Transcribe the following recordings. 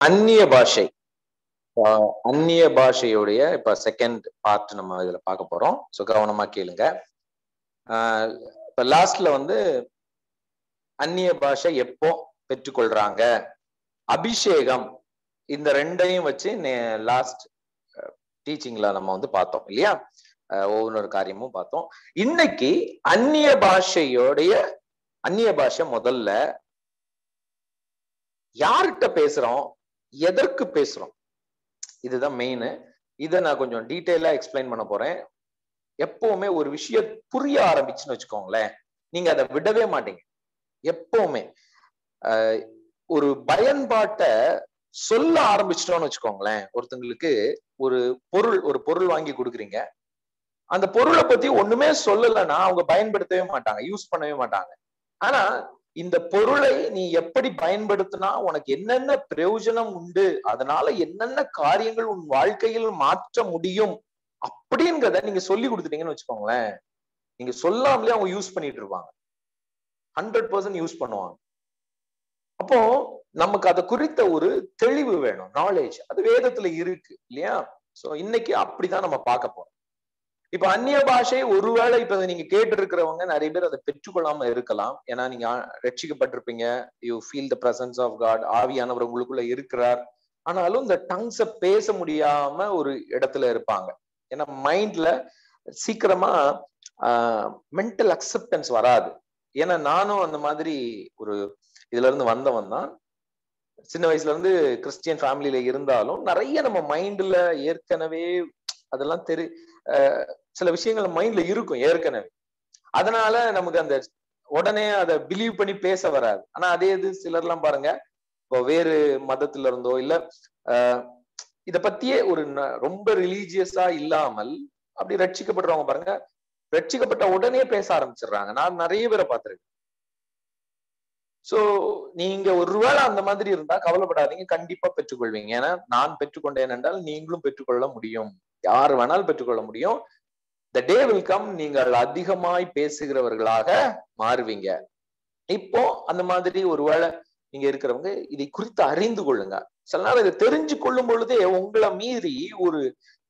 அந்நிய பாஷை. அந்நிய பாஷையுடைய இப்ப செகண்ட் பார்ட் நம்ம இதுல பார்க்க போறோம். ஸோ கவனமா கேளுங்க. ஆஹ் இப்ப லாஸ்ட்ல வந்து அந்நிய பாஷை எப்போ பெற்றுக்கொள்றாங்க? அபிஷேகம். இந்த ரெண்டையும் வச்சு லாஸ்ட் டீச்சிங்ல நம்ம வந்து பார்த்தோம் இல்லையா? ஒவ்வொரு காரியமும் பார்த்தோம். இன்னைக்கு அந்நிய பாஷையோடைய அந்நிய பாஷை முதல்ல யார்கிட்ட பேசுறோம்? எதற்கு பேசுறோம்? இதுதான் மெயின் இதை நான் கொஞ்சம் டீட்டெயிலா எக்ஸ்பிளைன் பண்ண போறேன். எப்பவுமே ஒரு விஷயம் புரிய ஆரம்பிச்சுன்னு வச்சுக்கோங்களேன். நீங்க அதை விடவே மாட்டீங்க. எப்பவுமே. ஆஹ் ஒரு பயன்பாட்டை சொல்ல ஆரம்பிச்சிட்டோம்னு வச்சுக்கோங்களேன். ஒருத்தங்களுக்கு ஒரு பொருள் ஒரு பொருள் வாங்கி கொடுக்குறீங்க. அந்த பொருளை பத்தி ஒண்ணுமே சொல்லலைன்னா அவங்க பயன்படுத்தவே மாட்டாங்க யூஸ் பண்ணவே மாட்டாங்க. ஆனா இந்த பொருளை நீ எப்படி பயன்படுத்தினா உனக்கு என்னென்ன பிரயோஜனம் உண்டு? அதனால என்னென்ன காரியங்கள் உன் வாழ்க்கையில் மாற்ற முடியும்? அப்படிங்கிறத நீங்க சொல்லி கொடுத்துட்டீங்கன்னு வச்சுக்கோங்களேன். நீங்க சொல்லாமலே அவங்க யூஸ் பண்ணிட்டு இருப்பாங்க. ஹண்ட்ரட் பர்சன்ட் யூஸ் பண்ணுவாங்க. அப்போ நமக்கு அதை குறித்த ஒரு தெளிவு வேணும். நாலேஜ் அது வேதத்துல இருக்கு இல்லையா? சோ இன்னைக்கு அப்படிதான் நம்ம பார்க்க போறோம். இப்ப அந்நிய பாஷை ஒருவேளை இப்ப நீங்க கேட்டு இருக்கிறவங்க நிறைய பேர் அதை பெற்றுக்கொள்ளாம இருக்கலாம். ஏன்னா நீங்க ரட்சிக்கப்பட்டிருப்பீங்க. You feel the presence of God ஆவியானவர் உங்களுக்குள்ள இருக்கிறார். ஆனாலும் இந்த டங்ஸ பேச முடியாம ஒரு இடத்துல இருப்பாங்க. ஏன்னா மைண்ட்ல சீக்கிரமா மென்டல் அக்செப்டன்ஸ் வராது. ஏன்னா நானும் அந்த மாதிரி ஒரு இதுல இருந்து வந்தவன் தான். சின்ன வயசுல இருந்து கிறிஸ்டியன் ஃபேமிலியில இருந்தாலும் நிறைய நம்ம மைண்ட்ல ஏற்கனவே அதெல்லாம் தெரி சில விஷயங்கள் மைண்ட்ல இருக்கும் ஏற்கனவே. அதனால நமக்கு அந்த உடனே அதை பிலீவ் பண்ணி பேச வராது. ஆனா அதே இது சிலர்லாம் பாருங்க இப்போ வேறு மதத்துல இருந்தோ இல்ல இத பத்தியே ஒரு ரொம்ப ரிலீஜியஸா இல்லாமல் அப்படி ரட்சிக்கப்படுறவங்க பாருங்க ரட்சிக்கப்பட்ட உடனே பேச ஆரம்பிச்சிடுறாங்க. நான் நிறைய பேரை பார்த்திருக்கேன். சோ நீங்க ஒருவேளை அந்த மாதிரி இருந்தா கவலைப்படாதீங்க. கண்டிப்பா பெற்றுக்கொள்வீங்க. ஏன்னா நான் பெற்றுக்கொண்டேன் என்றால் நீங்களும் பெற்றுக்கொள்ள முடியும். யார் வேணாலும் பெற்றுக்கொள்ள முடியும். த டே வில் கம் நீங்கள் அதிகமாய் பேசுகிறவர்களாக மாறுவீங்க. இப்போ அந்த மாதிரி ஒருவேளை நீங்க இருக்கிறவங்க இதை குறித்து அறிந்து கொள்ளுங்க. சில நாள் இதை தெரிஞ்சு கொள்ளும் பொழுதே உங்களை மீறி ஒரு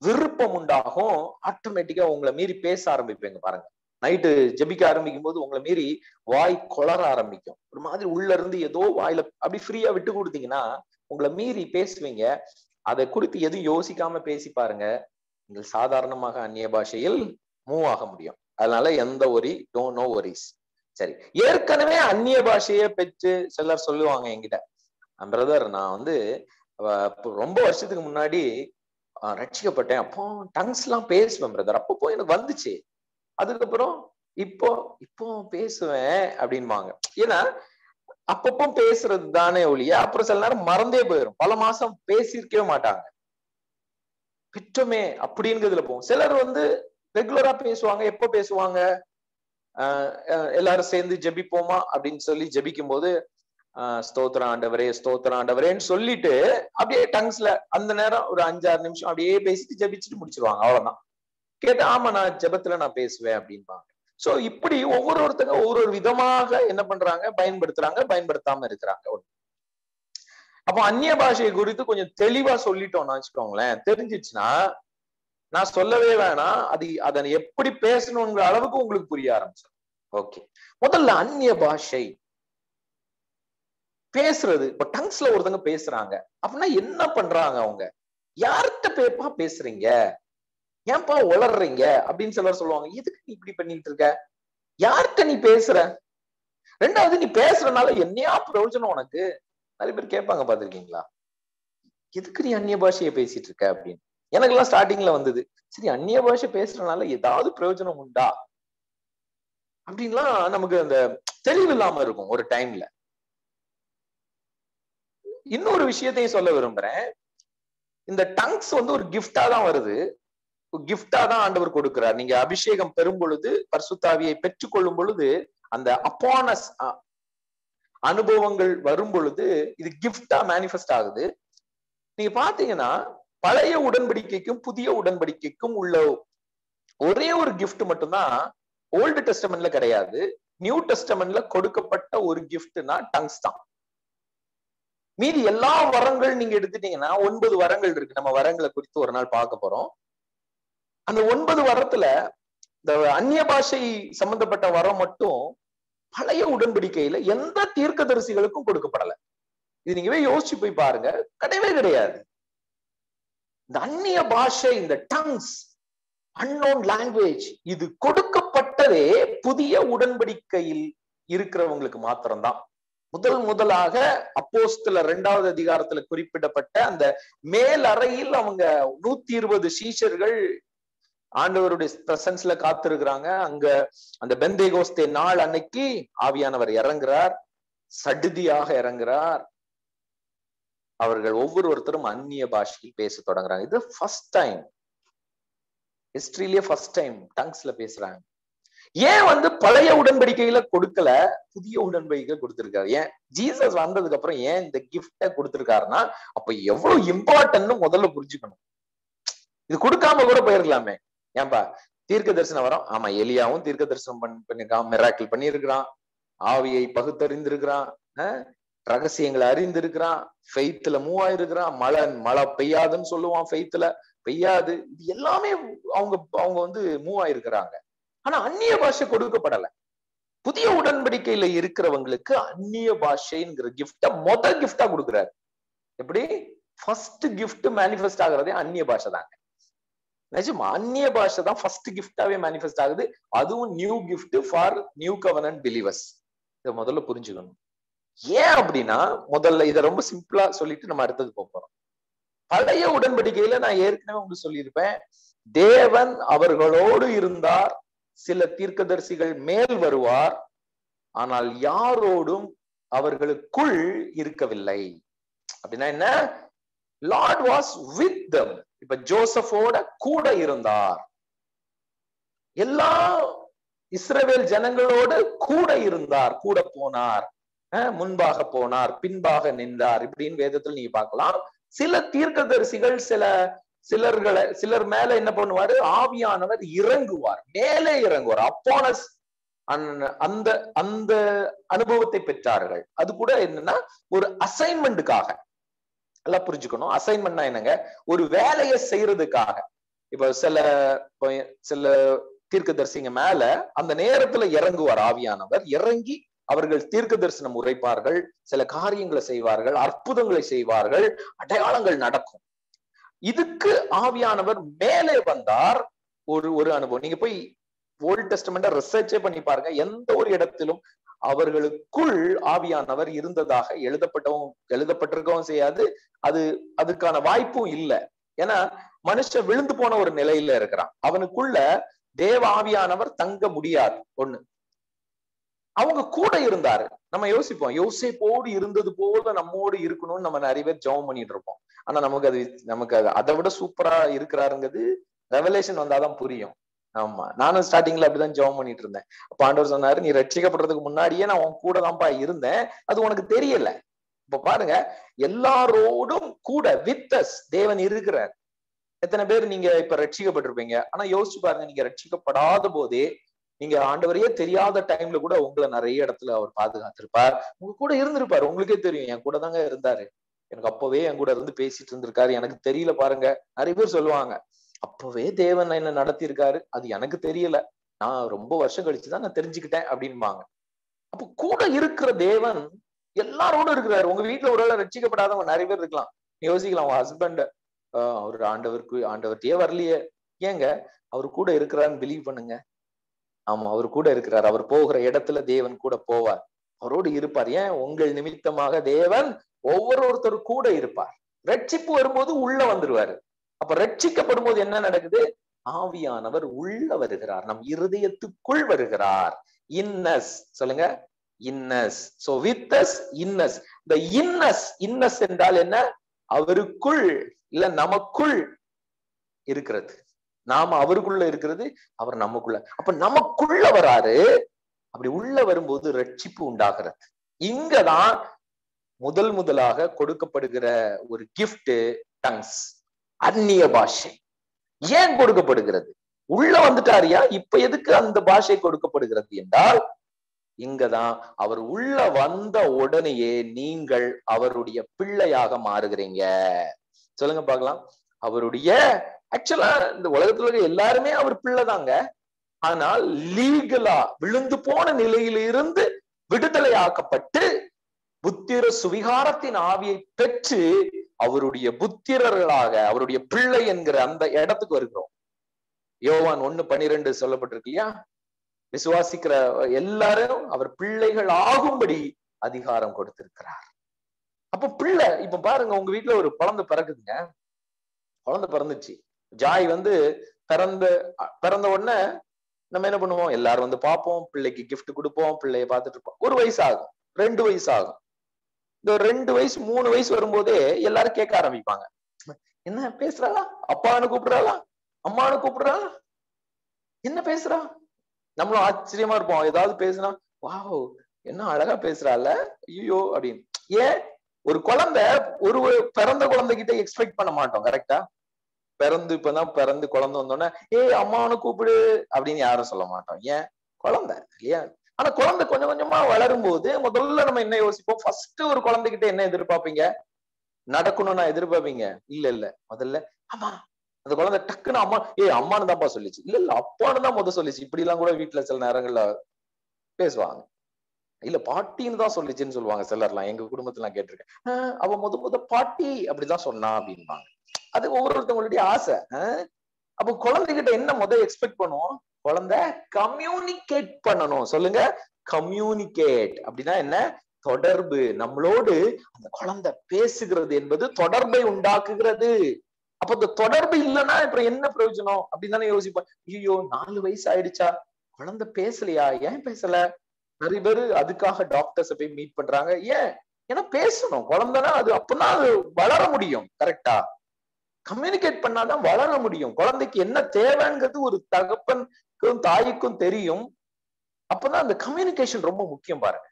விருப்பம் உண்டாகும். ஆட்டோமேட்டிக்கா உங்களை மீறி பேச ஆரம்பிப்பீங்க பாருங்க. நைட்டு ஜெபிக்க ஆரம்பிக்கும் போது உங்களை மீறி வாய் கொளர ஆரம்பிக்கும். ஒரு மாதிரி உள்ள இருந்து ஏதோ வாயில அப்படி ஃப்ரீயா விட்டு கொடுத்தீங்கன்னா உங்களை மீறி பேசுவீங்க. அதை குறித்து எதுவும் யோசிக்காம பேசி பாருங்க. சாதாரணமாக அந்நிய பாஷையில் மூவ் ஆக முடியும். அதனால எந்த ஒரி டோ நோ ஒரிஸ் சரி ஏற்கனவே அந்நிய பாஷையை பெற்று சிலர் சொல்லுவாங்க என்கிட்ட. பிரதர் நான் வந்து ரொம்ப வருஷத்துக்கு முன்னாடி ரட்சிக்கப்பட்டேன். அப்போ டங்ஸ் எல்லாம் பேசுவேன் பிரதர் அப்பப்போ எனக்கு வந்துச்சு. அதுக்கப்புறம் இப்போ இப்போ பேசுவேன் அப்படின்பாங்க. ஏன்னா அப்பப்போ பேசுறது தானே ஒழிய அப்புறம் சில நேரம் மறந்தே போயிடும் பல மாசம் பேசியிருக்கவே மாட்டாங்க. பெற்றோமே அப்படிங்கிறதுல போவோம் சிலர் வந்து ரெகுலரா பேசுவாங்க. எப்ப பேசுவாங்க? எல்லாரும் சேர்ந்து ஜெபிப்போமா? அப்படின்னு சொல்லி ஜெபிக்கும் போது ஸ்தோத்திர ஆண்டவரே ஸ்தோத்திர ஆண்டவரேன்னு சொல்லிட்டு அப்படியே டங்ஸ்ல அந்த நேரம் ஒரு அஞ்சாறு நிமிஷம் அப்படியே பேசிட்டு ஜெபிச்சுட்டு முடிச்சிருவாங்க. அவ்வளவுதான். கேட்டா ஆமா நான் ஜெபத்துல நான் பேசுவேன் அப்படின்பாங்க சோ இப்படி ஒவ்வொரு ஒருத்தங்க ஒவ்வொரு விதமாக என்ன பண்றாங்க? பயன்படுத்துறாங்க பயன்படுத்தாம இருக்கிறாங்க. அப்போ அந்நிய பாஷையை குறித்து கொஞ்சம் தெளிவா சொல்லிட்டோம்னா வச்சுக்கோங்களேன். தெரிஞ்சிச்சுன்னா நான் சொல்லவே வேணாம். அது அதை எப்படி பேசணுங்கிற அளவுக்கு உங்களுக்கு புரிய ஆரம்பிச்சிடும். ஓகே. முதல்ல அந்நிய பாஷை பேசுறது இப்ப டங்ஸ்ல ஒருத்தங்க பேசுறாங்க. அப்படின்னா என்ன பண்றாங்க அவங்க? யார்கிட்ட பேப்பா பேசுறீங்க? ஏன்பா உளர்றீங்க அப்படின்னு சிலர் சொல்லுவாங்க எதுக்கு நீ இப்படி பண்ணிட்டு இருக்க? யார்கிட்ட நீ பேசுற? ரெண்டாவது நீ பேசுறதுனால என்னையா பிரயோஜனம் உனக்கு? நிறைய பேர் கேட்பாங்க பாத்திருக்கீங்களா எதுக்கு நீ அந்நிய பாஷையை பேசிட்டு இருக்க அப்படின்னு? எனக்கு எல்லாம் ஸ்டார்டிங்ல வந்தது. சரி அந்நிய பாஷை பேசுறதுனால ஏதாவது பிரயோஜனம் உண்டா? அப்படின்லாம் நமக்கு அந்த தெளிவு இல்லாம இருக்கும் ஒரு டைம்ல. இன்னொரு விஷயத்தையும் சொல்ல விரும்புறேன். இந்த டங்ஸ் வந்து ஒரு கிஃப்டா தான் வருது. கிஃப்டா தான் ஆண்டவர் கொடுக்கிறார். நீங்க அபிஷேகம் பெறும் பொழுது பர்சுத்தாவியை பெற்றுக்கொள்ளும் பொழுது அந்த அப்பானஸ் அனுபவங்கள் வரும் பொழுது இது கிஃப்டா மேனிஃபெஸ்ட் ஆகுது. நீங்க பாத்தீங்கன்னா பழைய உடன்படிக்கைக்கும் புதிய உடன்படிக்கைக்கும் உள்ள ஒரே ஒரு கிஃப்ட் மட்டும்தான் ஓல்டு டெஸ்டமெண்ட்ல கிடையாது. நியூ டெஸ்டமெண்ட்ல கொடுக்கப்பட்ட ஒரு கிஃப்ட்னா டங்ஸ் தான். மீதி எல்லா வரங்கள் நீங்க எடுத்துட்டீங்கன்னா ஒன்பது வரங்கள் இருக்கு. நம்ம வரங்களை குறித்து ஒரு நாள் பார்க்க போறோம். அந்த ஒன்பது வரத்துல இந்த அந்நிய பாஷை சம்பந்தப்பட்ட வரம் மட்டும் பழைய உடன்படிக்கையில எந்த தீர்க்கதரிசிகளுக்கும் கொடுக்கப்படல. இது நீங்கவே யோசிச்சு போய் பாருங்க. கிடையவே கிடையாது. இந்த அந்நிய பாஷை இந்த டங்ஸ் அன்னோன் லாங்குவேஜ் இது கொடுக்கப்பட்டதே புதிய உடன்படிக்கையில் இருக்கிறவங்களுக்கு மாத்திரம்தான். முதல் முதலாக அப்போஸ்துல ரெண்டாவது அதிகாரத்துல குறிப்பிடப்பட்ட அந்த மேல் அறையில் அவங்க நூத்தி இருபது சீஷர்கள் ஆண்டவருடைய பிரசன்ஸ்ல காத்திருக்கிறாங்க. அங்க அந்த பெந்தேகோஸ்தே நாள் அன்னைக்கு ஆவியானவர் இறங்குறார். சடுதியாக இறங்குறார். அவர்கள் ஒவ்வொருத்தரும் அந்நிய பாஷையில் பேச தொடங்குறாங்க. இது ஃபர்ஸ்ட் டைம் ஹிஸ்டரியிலேயே ஃபர்ஸ்ட் டைம் டங்ஸ்ல பேசுறாங்க. ஏன் வந்து பழைய உடன்படிக்கையில கொடுக்கல? புதிய உடன்படிக்கை கொடுத்திருக்காரு. ஏன்? ஜீசஸ் வந்ததுக்கு அப்புறம் ஏன் இந்த கிஃப்ட கொடுத்திருக்காருன்னா அப்ப எவ்வளவு இம்பார்ட்டன்ட்னு முதல்ல புரிஞ்சுக்கணும். இது கொடுக்காம கூட போயிருக்கலாமே ஏன்பா? தீர்க்க தரிசனம் வரும். ஆமா எலியாவும் தீர்க்க தரிசனம் பண்ணி பண்ணிருக்கான். மிராக்கிள் பண்ணியிருக்கிறான். ஆவியை பகுத்தறிந்திருக்கிறான். ரகசியங்களை அறிந்திருக்கிறான். ஃபெய்த்துல மூவ் ஆயிருக்கிறான் மழை மழை பெய்யாதுன்னு சொல்லுவான் ஃபெய்த்துல பெய்யாது. இது எல்லாமே அவங்க அவங்க வந்து மூவ் ஆயிருக்கிறாங்க ஆனா அந்நிய பாஷை கொடுக்கப்படல. புதிய உடன்படிக்கையில இருக்கிறவங்களுக்கு அந்நிய பாஷைங்கிற கிஃப்ட மொத கிஃப்டா கொடுக்குறாரு. எப்படி? ஃபர்ஸ்ட் கிஃப்ட் மேனிஃபெஸ்ட் ஆகுறதே அந்நிய பாஷை தாங்க. நிஜமா அந்நிய பாஷை தான் ஃபர்ஸ்ட் கிஃப்டாவே மேனிஃபெஸ்ட் ஆகுது. அதுவும் நியூ கிஃப்ட் ஃபார் நியூ கவர்னன் பிலீவர்ஸ் இதை முதல்ல புரிஞ்சுக்கணும். ஏன் அப்படின்னா முதல்ல இதை ரொம்ப சிம்பிளா சொல்லிட்டு நம்ம அடுத்தது போறோம். பழைய உடன்படிக்கையில நான் ஏற்கனவே உங்களுக்கு சொல்லியிருப்பேன் தேவன் அவர்களோடு இருந்தார் சில தீர்க்கதரிசிகள் மேல் வருவார் ஆனால் யாரோடும் அவர்களுக்குள் இருக்கவில்லை. அப்படின்னா என்ன? லார்ட் வாஸ் வித் தம் இப்ப ஜோசஃபோட கூட இருந்தார். எல்லா இஸ்ரவேல் ஜனங்களோடு கூட இருந்தார் கூட போனார் முன்பாக போனார் பின்பாக நின்றார் இப்படின்னு வேதத்தில் நீங்க பார்க்கலாம். சில தீர்க்கதரிசிகள் சில சிலர்களை சிலர் மேல என்ன பண்ணுவாரு? ஆவியானவர் இறங்குவார் மேலே இறங்குவார். அப்போனஸ் அந்த அந்த அனுபவத்தை பெற்றார்கள். அது கூட என்னன்னா ஒரு அசைன்மெண்ட்டுக்காக நல்லா புரிஞ்சுக்கணும். அசைன்மெண்ட்னா என்னங்க? ஒரு வேலையை செய்யறதுக்காக. இப்ப சில சில தீர்க்கதரிசிங்க மேல அந்த நேரத்துல இறங்குவார் ஆவியானவர். இறங்கி அவர்கள் தீர்க்க தரிசனம் உரைப்பார்கள். சில காரியங்களை செய்வார்கள். அற்புதங்களை செய்வார்கள். அடையாளங்கள் நடக்கும். இதுக்கு ஆவியானவர் மேலே வந்தார். ஒரு ஒரு அனுபவம். நீங்க போய் ஓல்டு டெஸ்டமெண்ட ரிசர்ச்சே பண்ணி பாருங்க. எந்த ஒரு இடத்திலும் அவர்களுக்குள் ஆவியானவர் இருந்ததாக எழுதப்பட்டவும் எழுதப்பட்டிருக்கவும் செய்யாது. அது அதுக்கான வாய்ப்பும் இல்லை. ஏன்னா மனுஷன் விழுந்து போன ஒரு நிலையில இருக்கிறான். அவனுக்குள்ள தேவ ஆவியானவர் தங்க முடியாது. ஒண்ணு. அவங்க கூட இருந்தாரு. நம்ம யோசிப்போம். யோசிப்போடு இருந்தது போல நம்மோடு இருக்கணும்னு நம்ம நிறைய பேர் ஜெபம் பண்ணிட்டு இருப்போம். ஆனா நமக்கு அது நமக்கு அது அதை விட சூப்பரா இருக்கிறாருங்கிறது ரெவலேஷன் வந்தாதான் புரியும். ஆமா. நானும் ஸ்டார்டிங்ல அப்படிதான் ஜெபம் பண்ணிட்டு இருந்தேன். அப்ப ஆண்டவர் சொன்னாரு நீ ரட்சிக்கப்படுறதுக்கு முன்னாடியே நான் உன் கூட தான்ப்பா இருந்தேன். அது உனக்கு தெரியல. இப்ப பாருங்க எல்லாரோடும் கூட வித்தஸ் தேவன் இருக்கிறார். எத்தனை பேர் நீங்க இப்ப ரட்சிக்கப்பட்டிருப்பீங்க? ஆனா யோசிச்சு பாருங்க நீங்க ரட்சிக்கப்படாத போதே நீங்க ஆண்டவரையே தெரியாத டைம்ல கூட உங்களை நிறைய இடத்துல அவர் பாதுகாத்திருப்பார். உங்க கூட இருந்திருப்பாரு. உங்களுக்கே தெரியும் என் கூட தாங்க இருந்தாரு. எனக்கு அப்பவே என் கூட இருந்து பேசிட்டு இருந்திருக்காரு. எனக்கு தெரியல பாருங்க. நிறைய பேர் சொல்லுவாங்க அப்பவே தேவன் என்ன நடத்தி இருக்காரு அது எனக்கு தெரியல. நான் ரொம்ப வருஷம் கழிச்சுதான் நான் தெரிஞ்சுக்கிட்டேன் அப்படின்பாங்க. அப்ப கூட இருக்கிற தேவன் எல்லாரோடும் இருக்கிறாரு. உங்க வீட்டுல ஒரு வேளை ரட்சிக்கப்படாதவங்க நிறைய பேர் இருக்கலாம். யோசிக்கலாம் உங்க ஹஸ்பண்ட் அவர் ஆண்டவருக்கு ஆண்டவர்கிட்டயே வரலையே. ஏங்க அவர் கூட இருக்கிறாருன்னு பிலீவ் பண்ணுங்க. ஆமா அவர் கூட இருக்கிறார். அவர் போகிற இடத்துல தேவன் கூட போவார். அவரோடு இருப்பார். ஏன்? உங்கள் நிமித்தமாக தேவன் ஒவ்வொருத்தர் கூட இருப்பார். ரட்சிப்பு வரும்போது உள்ள வந்துருவாரு. அப்ப ரட்சிக்கப்படும் போது என்ன நடக்குது? ஆவியானவர் உள்ள வருகிறார். நம் இருதயத்துக்குள் வருகிறார். இன்னஸ் சொல்லுங்க. In us. So with us in us. இந்த இன்னஸ் இன்னஸ் என்றால் என்ன? அவருக்குள் இல்ல நமக்குள் இருக்கிறது. நாம அவருக்குள்ள இருக்கிறது அவர் நமக்குள்ள. அப்ப நமக்குள்ள வராரு. அப்படி உள்ள வரும்போது ரட்சிப்பு உண்டாகிறது. இங்கதான் முதல் முதலாக கொடுக்கப்படுகிற ஒரு கிஃப்ட் டங்ஸ் அந்நிய பாஷை. ஏன் கொடுக்கப்படுகிறது? உள்ள வந்துட்டாரியா? இப்ப எதுக்கு அந்த பாஷை கொடுக்கப்படுகிறது என்றால் இங்கதான் அவர் உள்ள வந்த உடனேயே நீங்கள் அவருடைய பிள்ளையாக மாறுகிறீங்க. சொல்லுங்க பார்க்கலாம். அவருடைய ஆக்சுவலா இந்த உலகத்துல இருக்க எல்லாருமே அவர் பிள்ளைதாங்க ஆனால் லீகலா விழுந்து போன நிலையிலிருந்து விடுதலை ஆக்கப்பட்டு புத்திர சுவிகாரத்தின் ஆவியை பெற்று அவருடைய புத்திரர்களாக அவருடைய பிள்ளை என்கிற அந்த இடத்துக்கு வருகிறோம். யோவான் ஒண்ணு பனிரெண்டு சொல்லப்பட்டிருக்கு இல்லையா விசுவாசிக்கிற எல்லாரும் அவர் பிள்ளைகள் ஆகும்படி அதிகாரம் கொடுத்திருக்கிறார். அப்ப பிள்ளை இப்ப பாருங்க உங்க வீட்டுல ஒரு குழந்தை பிறக்குதுங்க. குழந்தை பிறந்துச்சு. ஜாய் வந்து பிறந்த பிறந்த உடனே நம்ம என்ன பண்ணுவோம்? எல்லாரும் வந்து பார்ப்போம். பிள்ளைக்கு கிஃப்ட் கொடுப்போம். பிள்ளைய பார்த்துட்டு இருப்போம். ஒரு வயசு ஆகும். ரெண்டு வயசு ஆகும். இந்த ரெண்டு வயசு மூணு வயசு வரும்போதே எல்லாரும் கேட்க ஆரம்பிப்பாங்க. என்ன பேசுறாளா? அப்பான்னு கூப்பிடுறாளா? அம்மானு கூப்பிடுறாளா? என்ன பேசுறா? நம்மளும் ஆச்சரியமா இருப்போம். ஏதாவது பேசுனா வாவ் என்ன அழகா பேசுறாள்? ஐயோ அப்படின்னு. ஏன்? ஒரு குழந்தை ஒரு பிறந்த குழந்தைகிட்ட எக்ஸ்பெக்ட் பண்ண மாட்டோம் கரெக்டா பிறந்து இப்பதான் பிறந்து குழந்தை வந்தோடனே ஏய் அம்மானு கூப்பிடு அப்படின்னு யாரும் சொல்ல மாட்டோம். ஏன்? குழந்தை இல்லையா? ஆனா குழந்தை கொஞ்சம் கொஞ்சமா வளரும் போது முதல்ல நம்ம என்ன யோசிப்போம்? ஃபர்ஸ்ட் ஒரு குழந்தைகிட்ட என்ன எதிர்பார்ப்பீங்க? நடக்கணும்னா எதிர்பார்ப்பீங்க? இல்ல இல்ல. முதல்ல ஆமா அந்த குழந்தை டக்குன்னு அம்மா ஏய் அம்மானு தான்ப்பா சொல்லிச்சு. இல்ல இல்ல அப்பான்னு தான் முத சொல்லிச்சு. இப்படி எல்லாம் கூட வீட்டுல சில நேரங்கள்ல பேசுவாங்க. இல்ல பாட்டின்னு தான் சொல்லிச்சுன்னு சொல்லுவாங்க சிலர்லாம். எங்க குடும்பத்துல நான் கேட்டிருக்கேன் அவ முத முத பாட்டி அப்படிதான் சொன்னா அப்படின்பாங்க. அது ஒவ்வொருத்தவங்களுடைய ஆசை. அப்ப அப்போ குழந்தைகிட்ட என்ன முத எக்ஸ்பெக்ட் பண்ணுவோம்? குழந்தை கம்யூனிகேட் பண்ணணும். சொல்லுங்க. கம்யூனிகேட் அப்படின்னா என்ன? தொடர்பு. நம்மளோடு அந்த குழந்தை பேசுகிறது என்பது தொடர்பை உண்டாக்குகிறது. அப்ப இந்த தொடர்பு இல்லைன்னா இப்ப என்ன பிரயோஜனம் அப்படின்னு தானே யோசிப்பேன் ஐயோ நாலு வயசு ஆயிடுச்சா? குழந்தை பேசலையா? ஏன் பேசல? நிறைய பேரு அதுக்காக டாக்டர்ஸ போய் மீட் பண்றாங்க. ஏன்? ஏன்னா பேசணும். குழந்தைனா அது அப்பதான் அது வளர முடியும். கரெக்டா கம்யூனிகேட் பண்ணாதான் வளர முடியும். குழந்தைக்கு என்ன தேவைங்கிறது ஒரு தகப்பன் தகப்பனுக்கும் தாய்க்கும் தெரியும். அப்பதான் அந்த கம்யூனிகேஷன் ரொம்ப முக்கியம் பாருங்க.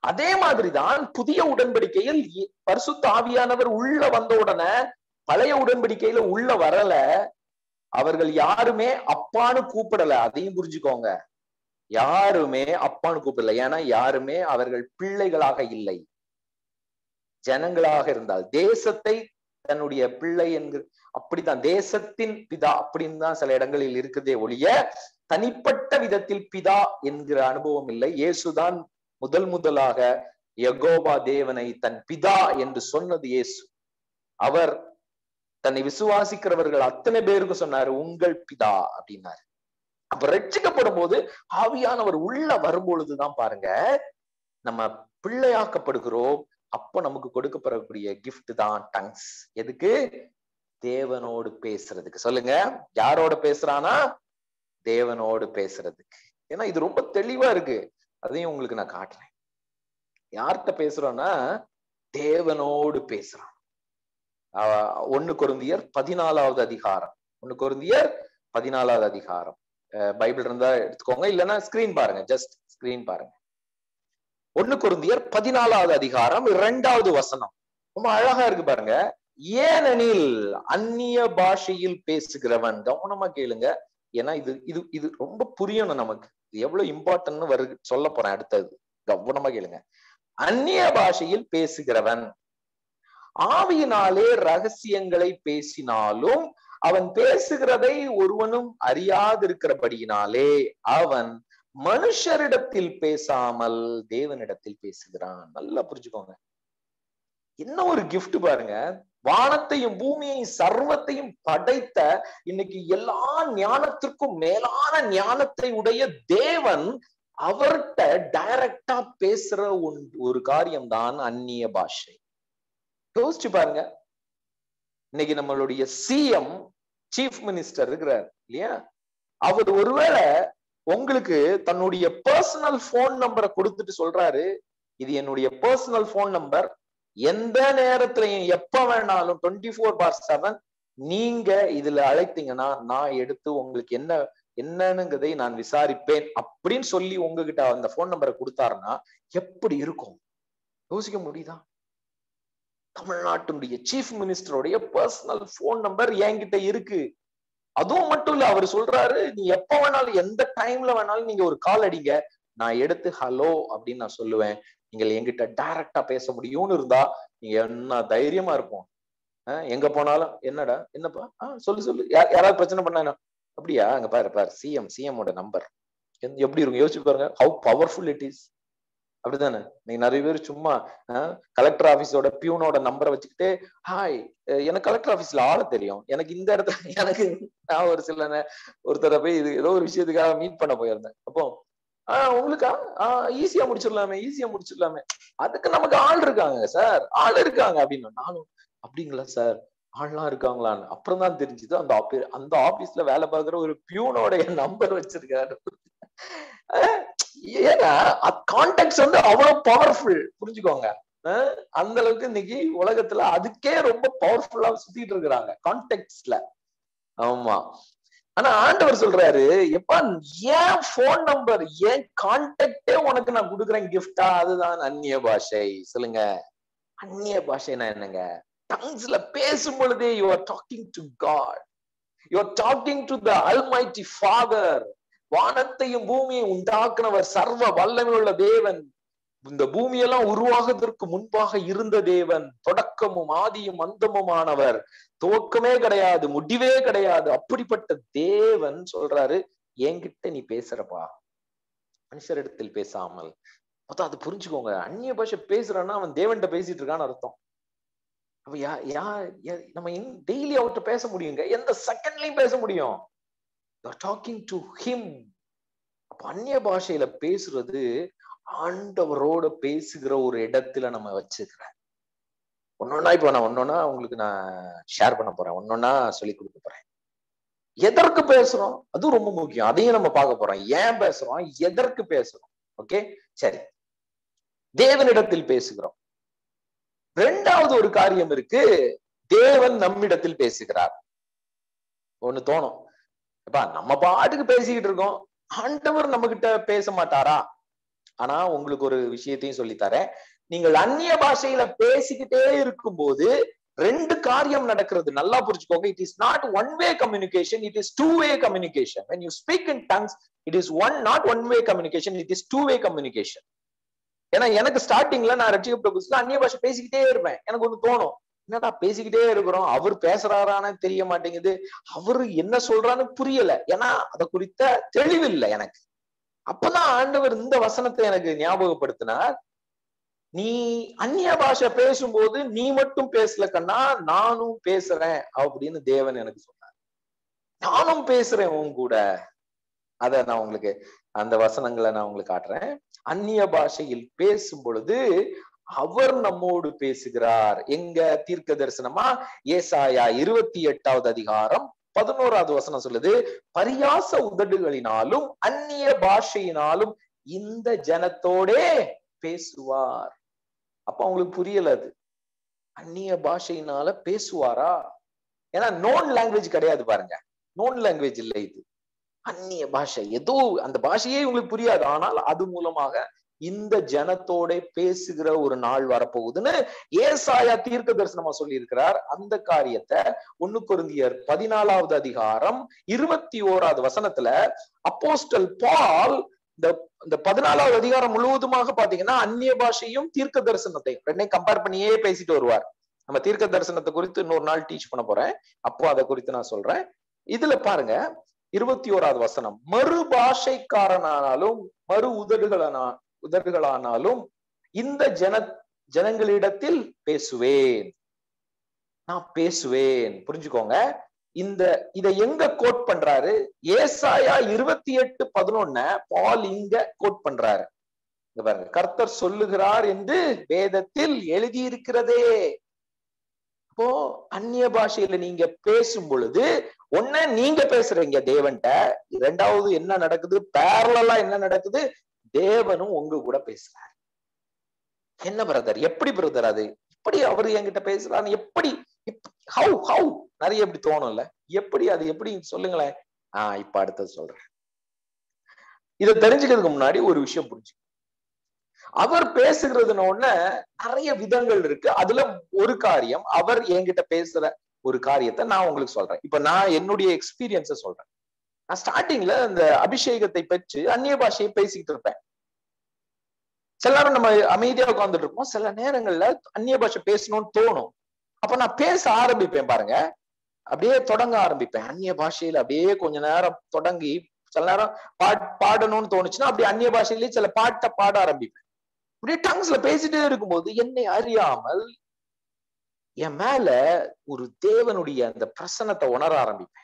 அதே மாதிரிதான் புதிய உடன்படிக்கையில் பரிசுத்த ஆவியானவர் உள்ள வந்த உடனே பழைய உடன்படிக்கையில உள்ள வரல. அவர்கள் யாருமே அப்பான்னு கூப்பிடல. அதையும் புரிஞ்சுக்கோங்க. யாருமே அப்பான்னு கூப்பிடல. ஏன்னா யாருமே அவர்கள் பிள்ளைகளாக இல்லை. ஜனங்களாக இருந்தால் தேசத்தை தன்னுடைய பிள்ளை என்கிற அப்படித்தான். தேசத்தின் பிதா அப்படின்னு தான் சில இடங்களில் இருக்குதே ஒழிய தனிப்பட்ட விதத்தில் பிதா என்கிற அனுபவம் இல்லை. இயேசுதான் முதல் முதலாக யகோபா தேவனை தன் பிதா என்று சொன்னது இயேசு. அவர் தன்னை விசுவாசிக்கிறவர்கள் அத்தனை பேருக்கும் சொன்னாரு உங்கள் பிதா அப்படின்னாரு. அப்ப ரட்சிக்கப்படும் போது ஆவியானவர் உள்ள வரும்பொழுதுதான் பாருங்க நம்ம பிள்ளையாக்கப்படுகிறோம் அப்போ நமக்கு கொடுக்கப்படக்கூடிய கிஃப்ட் தான் டங்ஸ் எதுக்கு? தேவனோடு பேசுறதுக்கு. சொல்லுங்க. யாரோட பேசுறானா தேவனோடு பேசுறதுக்கு. ஏன்னா இது ரொம்ப தெளிவா இருக்கு. அதையும் உங்களுக்கு நான் காட்டுறேன். யார்கிட்ட பேசுறோம்னா தேவனோடு பேசுறான். ஒன்னு கொருந்தியர் பதினாலாவது அதிகாரம். ஒன்னு குருந்தியர் பதினாலாவது அதிகாரம். பைபிள் இருந்தா எடுத்துக்கோங்க. இல்லைன்னா ஸ்கிரீன் பாருங்க. ஜஸ்ட் ஸ்கிரீன் பாருங்க. ஒண்ணு குருந்தியர் பதினாலாவது அதிகாரம் இரண்டாவது வசனம். ரொம்ப அழகா இருக்கு பாருங்க. ஏனெனில் அந்நிய பாஷையில் பேசுகிறவன் கவனமா கேளுங்க. ஏன்னா இது இது இது ரொம்ப புரியணும் நமக்கு. இது எவ்வளவு இம்பார்ட்டன்ட்னு வரு சொல்ல போறேன் அடுத்தது. கவனமா கேளுங்க. அந்நிய பாஷையில் பேசுகிறவன் ஆவியினாலே ரகசியங்களை பேசினாலும் அவன் பேசுகிறதை ஒருவனும் அறியாதிருக்கிறபடியினாலே அவன் மனுஷரிடத்தில் பேசாமல் தேவனிடத்தில் பேசுகிறான். நல்லா புரிஞ்சுக்கோங்க. என்ன ஒரு கிஃப்ட் பாருங்க. வானத்தையும் பூமியையும் சர்வத்தையும் படைத்த இன்னைக்கு எல்லா ஞானத்திற்கும் மேலான ஞானத்தை உடைய தேவன் அவர்கிட்ட டைரக்டா பேசுற ஒரு காரியம் தான் அந்நிய பாஷை. யோசிச்சு பாருங்க. இன்னைக்கு நம்மளுடைய சிஎம் சீஃப் மினிஸ்டர் இருக்கிறார் இல்லையா? அவர் ஒருவேளை உங்களுக்கு தன்னுடைய பர்சனல் போன் நம்பரை கொடுத்துட்டு சொல்றாரு. இது என்னுடைய பர்சனல் போன் நம்பர் எந்த நேரத்திலையும் எப்ப வேணாலும் டுவெண்ட்டி ஃபோர் பார் செவன் நீங்க இதுல அழைத்தீங்கன்னா நான் எடுத்து உங்களுக்கு என்ன என்னன்னுங்கிறதை நான் விசாரிப்பேன் அப்படின்னு சொல்லி உங்ககிட்ட அந்த போன் நம்பரை கொடுத்தாருன்னா எப்படி இருக்கும்? யோசிக்க முடியுதா? தமிழ்நாட்டினுடைய சீஃப் மினிஸ்டருடைய பர்சனல் போன் நம்பர் என்கிட்ட இருக்கு. அதுவும் மட்டும் இல்ல அவர் சொல்றாரு நீ எப்ப வேணாலும் எந்த டைம்ல வேணாலும் நீங்க ஒரு கால் அடிங்க. நான் எடுத்து ஹலோ அப்படின்னு நான் சொல்லுவேன். நீங்கள் என்கிட்ட டைரக்டா பேச முடியும்னு இருந்தா நீங்க என்ன தைரியமா இருப்போம். எங்க போனாலும் என்னடா என்னப்பா? ஆஹ் சொல்லு சொல்லு. யாராவது பிரச்சனை பண்ணா அப்படியா? அங்க பாரு பாரு. சிஎம் சிஎம் ஓட நம்பர் எப்படி இருக்கும்? யோசிச்சு பாருங்க. ஹவு பவர்ஃபுல் இட் இஸ் அப்படிதானே நீங்க நிறைய பேர் சும்மா கலெக்டர் ஆபீஸோட பியூனோட நம்பரை வச்சுக்கிட்டு ஹாய் எனக்கு கலெக்டர் ஆபீஸ்ல ஆள தெரியும். எனக்கு இந்த இடத்துல எனக்கு நான் ஒரு சில ஒருத்தர ஒருத்தரை போய் இது ஏதோ ஒரு விஷயத்துக்காக மீட் பண்ண போயிருந்தேன். அப்போ ஆஹ் உங்களுக்கா? ஆஹ் ஈஸியா முடிச்சிடலாமே ஈஸியா முடிச்சிடலாமே. அதுக்கு நமக்கு ஆள் இருக்காங்க சார் ஆள் இருக்காங்க அப்படின்னு. நானும் அப்படிங்களா சார் ஆள்லாம் இருக்காங்களான்னு. அப்புறம் தான் தெரிஞ்சது அந்த ஆபீஸ் அந்த ஆபீஸ்ல வேலை பார்க்குற ஒரு பியூனோட நம்பர் வச்சிருக்காரு. அஹ் ஏன்னா கான்டெக்ட் வந்து அவ்வளவு பவர்ஃபுல் புரிஞ்சுக்கோங்க. அந்த அளவுக்கு இன்னைக்கு உலகத்துல அதுக்கே ரொம்ப பவர்ஃபுல்லா சுத்திட்டு இருக்கிறாங்க கான்டெக்ட்ல ஆமா. ஆனா ஆண்டவர் சொல்றாரு எப்பா ஏன் போன் நம்பர் ஏன் கான்டாக்டே உனக்கு நான் கொடுக்குறேன் கிஃப்டா அதுதான் அந்நிய பாஷை. சொல்லுங்க. அந்நிய பாஷைனா என்னங்க? டங்ஸ்ல பேசும் பொழுதே you are talking to God you are talking to the almighty father வானத்தையும் பூமியை உண்டாக்குனவர் சர்வ வல்லமை உள்ள தேவன். இந்த பூமியெல்லாம் உருவாகுவதற்கு முன்பாக இருந்த தேவன். தொடக்கமும் ஆதியும் அந்தமுமானவர். துவக்கமே கிடையாது முடிவே கிடையாது. அப்படிப்பட்ட தேவன் சொல்றாரு என்கிட்ட நீ பேசுறப்பா. மனுஷரிடத்தில் பேசாமல். மொத்தம் அது புரிஞ்சுக்கோங்க. அந்நிய பாஷை பேசுறான்னா அவன் தேவன்கிட்ட பேசிட்டு இருக்கான்னு அர்த்தம். அப்ப யா யா யா- நம்ம டெய்லி அவர்கிட்ட பேச முடியுங்க? எந்த செகண்ட்லயும் பேச முடியும். டாக்கிங் டு ஹிம் அப்ப அந்நிய பாஷையில பேசுறது ஆண்டவரோட பேசுகிற ஒரு இடத்துல நம்ம வச்சுக்கிறேன். ஒன்னொன்னா இப்ப நான் ஒன்னொன்னா உங்களுக்கு நான் ஷேர் பண்ண போறேன். ஒன்னொன்னா சொல்லி கொடுக்க போறேன். எதற்கு பேசுறோம்? அதுவும் ரொம்ப முக்கியம். அதையும் நம்ம பார்க்க போறோம். ஏன் பேசுறோம்? எதற்கு பேசுறோம்? ஓகே சரி. தேவனிடத்தில் பேசுகிறோம். ரெண்டாவது ஒரு காரியம் இருக்கு. தேவன் நம்மிடத்தில் பேசுகிறார். ஒண்ணு தோணும். அப்பா நம்ம பாட்டுக்கு பேசிக்கிட்டு இருக்கோம். ஆண்டவர் நம்ம கிட்ட பேச மாட்டாரா? ஆனா உங்களுக்கு ஒரு விஷயத்தையும் சொல்லித்தரேன் நீங்கள் அந்நிய பாஷையில பேசிக்கிட்டே இருக்கும்போது ரெண்டு காரியம் நடக்கிறது. நல்லா புரிஞ்சுக்கோங்க. It is not one way communication it is two way communication when you speak in tongues it is one not one way communication it is two way communication ஏன்னா எனக்கு ஸ்டார்டிங்ல நான் ரட்சிக்கப்பட்ட புதுசுல அந்நிய பாஷை பேசிக்கிட்டே இருப்பேன். எனக்கு ஒன்று தோணும். என்னடா பேசிக்கிட்டே இருக்கிறோம்? அவர் பேசுறாரான்னு தெரிய மாட்டேங்குது. அவரு என்ன சொல்றான்னு புரியல. ஏன்னா அதை குறித்த தெளிவில்லை எனக்கு. அப்பதான் ஆண்டவர் இந்த வசனத்தை எனக்கு ஞாபகப்படுத்தினார். நீ அந்நிய பாஷை பேசும்போது நீ மட்டும் பேசல கண்ணா நானும் பேசுறேன் அப்படின்னு தேவன் எனக்கு சொன்னார். நானும் பேசுறேன் உன் கூட. அத நான் உங்களுக்கு அந்த வசனங்களை நான் உங்களுக்கு காட்டுறேன். அந்நிய பாஷையில் பேசும் பொழுது அவர் நம்மோடு பேசுகிறார். எங்க தீர்க்க தரிசனமா ஏசாயா இருபத்தி எட்டாவது அதிகாரம் பதினோராவது வசனம் சொல்லுது பரியாச உதடுகளினாலும் அந்நிய பாஷையினாலும் இந்த ஜனத்தோடே பேசுவார். அப்ப அவங்களுக்கு புரியல அது. அந்நிய பாஷையினால பேசுவாரா? ஏன்னா நோன் லாங்குவேஜ் கிடையாது பாருங்க. நோன் லாங்குவேஜ் இல்லை இது. அந்நிய பாஷை. ஏதோ அந்த பாஷையே உங்களுக்கு புரியாது. ஆனால் அது மூலமாக இந்த ஜனத்தோட பேசுகிற ஒரு நாள் வரப்போகுதுன்னு ஏசாயா தீர்க்க தரிசனமா சொல்லி இருக்கிறார் அந்த காரியத்தை ஒண்ணு குருந்தியர் பதினாலாவது அதிகாரம் இருபத்தி ஓராவது வசனத்துல அப்போஸ்டல் பால் இந்த இந்த பதினாலாவது அதிகாரம் முழுவதுமாக பாத்தீங்கன்னா அந்நிய பாஷையும் தீர்க்க தரிசனத்தையும் ரெண்டையும் கம்பேர் பண்ணியே பேசிட்டு வருவார். நம்ம தீர்க்க தரிசனத்தை குறித்து இன்னொரு நாள் டீச் பண்ண போறேன். அப்போ அதை குறித்து நான் சொல்றேன். இதுல பாருங்க இருபத்தி ஓராவது வசனம். மறு பாஷைக்காரனானாலும் மறு உதடுகளனா உதடுகளானாலும் இந்த ஜன ஜனங்களிடத்தில் பேசுவேன். நான் பேசுவேன். புரிஞ்சுக்கோங்க. இந்த இத எங்க கோட் பண்றாரு? ஏசாயா இருபத்தி எட்டு பதினொன்ன பால் இங்க கோட் பண்றாரு. பாருங்க. கர்த்தர் சொல்லுகிறார் என்று வேதத்தில் எழுதியிருக்கிறதே. அப்போ அந்நிய பாஷையில நீங்க பேசும் பொழுது ஒண்ணு நீங்க பேசுறீங்க தேவன்ட்ட இரண்டாவது என்ன நடக்குது? பேரலா என்ன நடக்குது? தேவனும் உங்க கூட பேசுறாரு. என்ன பிரதர் எப்படி பிரதர் அது? எப்படி அவர் என்கிட்ட பேசுறாரு எப்படி ஹவு ஹவு நிறைய எப்படி தோணும்ல. எப்படி அது எப்படி சொல்லுங்களேன். ஆஹ் இப்ப அடுத்தது சொல்றேன். இதை தெரிஞ்சுக்கிறதுக்கு முன்னாடி ஒரு விஷயம் புரிஞ்சு அவர் பேசுகிறதுன உடனே நிறைய விதங்கள் இருக்கு. அதுல ஒரு காரியம் அவர் என்கிட்ட பேசுற ஒரு காரியத்தை நான் உங்களுக்கு சொல்றேன். இப்ப நான் என்னுடைய எக்ஸ்பீரியன்ஸ சொல்றேன். நான் ஸ்டார்டிங்ல இந்த அபிஷேகத்தை பெற்று அந்நிய பாஷையை பேசிக்கிட்டு இருப்பேன். சில நேரம் நம்ம அமைதியா உட்கார்ந்துட்டு இருப்போம். சில நேரங்கள்ல அந்நிய பாஷை பேசணும்னு தோணும். அப்ப நான் பேச ஆரம்பிப்பேன் பாருங்க. அப்படியே தொடங்க ஆரம்பிப்பேன். அந்நிய பாஷையில அப்படியே கொஞ்ச நேரம் தொடங்கி சில நேரம் பாட் பாடணும்னு தோணுச்சுன்னா அப்படியே அந்நிய பாஷையிலேயே சில பாட்டை பாட ஆரம்பிப்பேன். அப்படியே டங்ஸ்ல பேசிட்டே இருக்கும்போது என்னை அறியாமல் என் மேல ஒரு தேவனுடைய அந்த பிரசனத்தை உணர ஆரம்பிப்பேன்.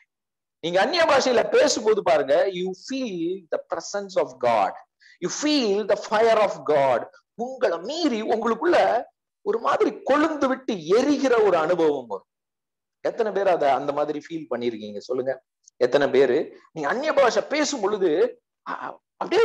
நீங்க அந்நிய பாஷையில பேசும்போது பாருங்க you feel the presence of God you feel the fire of God உங்களை மீறி உங்களுக்குள்ள ஒரு மாதிரி கொழுந்து விட்டு எரிகிற ஒரு அனுபவம் வரும். எத்தனை பேர் அதை அந்த மாதிரி ஃபீல் பண்ணிருக்கீங்க சொல்லுங்க. எத்தனை பேரு? நீங்க அந்நிய பாஷை பேசும் பொழுது அப்படியே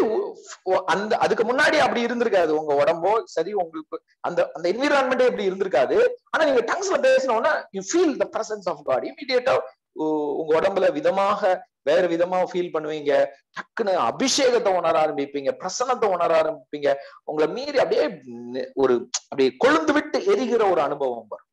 அந்த அதுக்கு முன்னாடி அப்படி இருந்திருக்காது. உங்க உடம்போ சரி உங்களுக்கு அந்த அந்த என்விரான்மெண்டே இப்படி இருந்திருக்காது. ஆனா நீங்க டங்ஸ்ல பேசினோம்னா you feel the presence of God இமீடியட்டா உங்க உடம்புல விதமாக வேற விதமா ஃபீல் பண்ணுவீங்க. டக்குன்னு அபிஷேகத்தை உணர ஆரம்பிப்பீங்க. பிரசனத்தை உணர ஆரம்பிப்பீங்க. உங்களை மீறி அப்படியே ஒரு அப்படியே கொழுந்து விட்டு எரிகிற ஒரு அனுபவம் வரும்.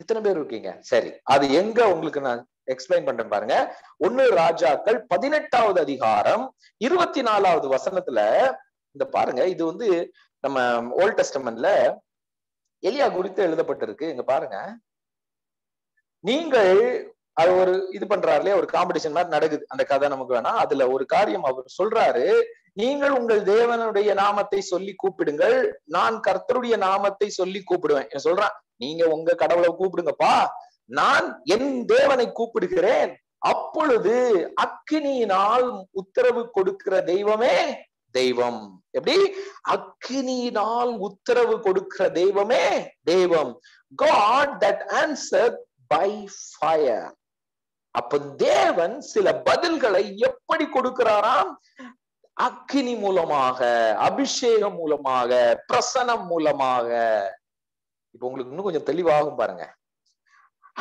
எத்தனை பேர் இருக்கீங்க? சரி அது எங்க உங்களுக்கு நான் எக்ஸ்பிளைன் பண்றேன் பாருங்க. ஒன்னு ராஜாக்கள் பதினெட்டாவது அதிகாரம் இருபத்தி நாலாவது வசனத்துல இந்த பாருங்க இது வந்து நம்ம ஓல்ட் டெஸ்டமெண்ட்ல எலியா குறித்து எழுதப்பட்டிருக்கு. இங்க பாருங்க. நீங்கள் அது ஒரு இது பண்றாரு ஒரு காம்படிஷன் மாதிரி நடக்குது. அந்த கதை நமக்கு வேணா அதுல ஒரு காரியம் அவர் சொல்றாரு நீங்கள் உங்கள் தேவனுடைய நாமத்தை சொல்லி கூப்பிடுங்கள். நான் கர்த்தருடைய நாமத்தை சொல்லி கூப்பிடுவேன். சொல்றான். நீங்க உங்க கடவுளை கூப்பிடுங்கப்பா. நான் என் தேவனை கூப்பிடுகிறேன். அப்பொழுது அக்கினியினால் உத்தரவு கொடுக்கிற தெய்வமே தெய்வம். எப்படி? அக்கினியினால் உத்தரவு கொடுக்கிற தெய்வமே தெய்வம். God that answer by fire அப்ப தேவன் சில பதில்களை எப்படி கொடுக்கிறாராம்? அக்கினி மூலமாக அபிஷேகம் மூலமாக பிரசனம் மூலமாக. இப்ப உங்களுக்கு இன்னும் கொஞ்சம் தெளிவாகும் பாருங்க.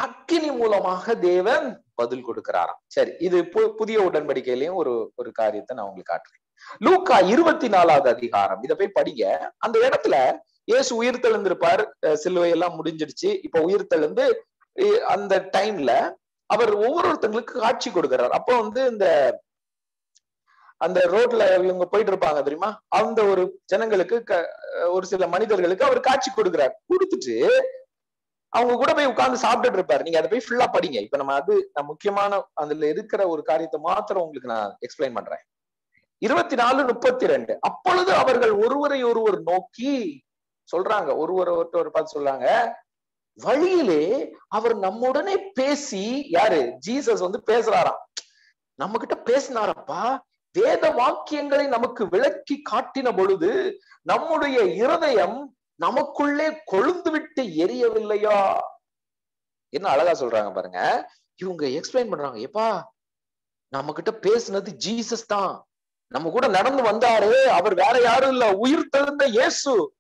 அக்கினி மூலமாக தேவன் பதில் கொடுக்கிறாராம். சரி இது புதிய உடன்படிக்கையிலையும் ஒரு ஒரு காரியத்தை நான் உங்களுக்கு காட்டுறேன். லூக்கா இருபத்தி நாலாவது அதிகாரம். இதை போய் படிங்க. அந்த இடத்துல இயேசு உயிர் தெழுந்திருப்பார். சிலுவை எல்லாம் முடிஞ்சிடுச்சு. இப்ப உயிர் தெழுந்து அந்த டைம்ல அவர் ஒவ்வொருத்தங்களுக்கு காட்சி கொடுக்கிறார். அப்போ வந்து இந்த அந்த ரோட்ல இவங்க போயிட்டு இருப்பாங்க தெரியுமா? அந்த ஒரு ஜனங்களுக்கு ஒரு சில மனிதர்களுக்கு அவர் காட்சி கொடுக்கிறார். கொடுத்துட்டு அவங்க கூட போய் உட்கார்ந்து சாப்பிட்டுட்டு இருப்பாரு. நீங்க அதை போய் ஃபுல்லா படிங்க. இப்ப நம்ம அது நான் முக்கியமான அதுல இருக்கிற ஒரு காரியத்தை மாத்திரம் உங்களுக்கு நான் எக்ஸ்பிளைன் பண்றேன். இருபத்தி நாலு முப்பத்தி ரெண்டு அப்பொழுது அவர்கள் ஒருவரை ஒருவர் நோக்கி சொல்றாங்க. ஒருவர் ஒருத்தர் பார்த்து சொல்றாங்க. வழியிலே அவர் நம்முடனே பேசி யாரு? ஜீசஸ் வந்து பேசுறாராம். நம்ம கிட்ட பேசினாரப்பா வேத வாக்கியங்களை நமக்கு விளக்கி காட்டின பொழுது நம்முடைய இருதயம் நமக்குள்ளே கொழுந்து விட்டு எரியவில்லையா? என்ன அழகா சொல்றாங்க பாருங்க. இவங்க எக்ஸ்பிளைன் பண்றாங்க எப்பா நம்ம கிட்ட பேசுனது ஜீசஸ் தான். நம்ம கூட நடந்து வந்தாரு அவர் வேற யாரும் இல்ல. உயிர் தெழுந்த இயேசு.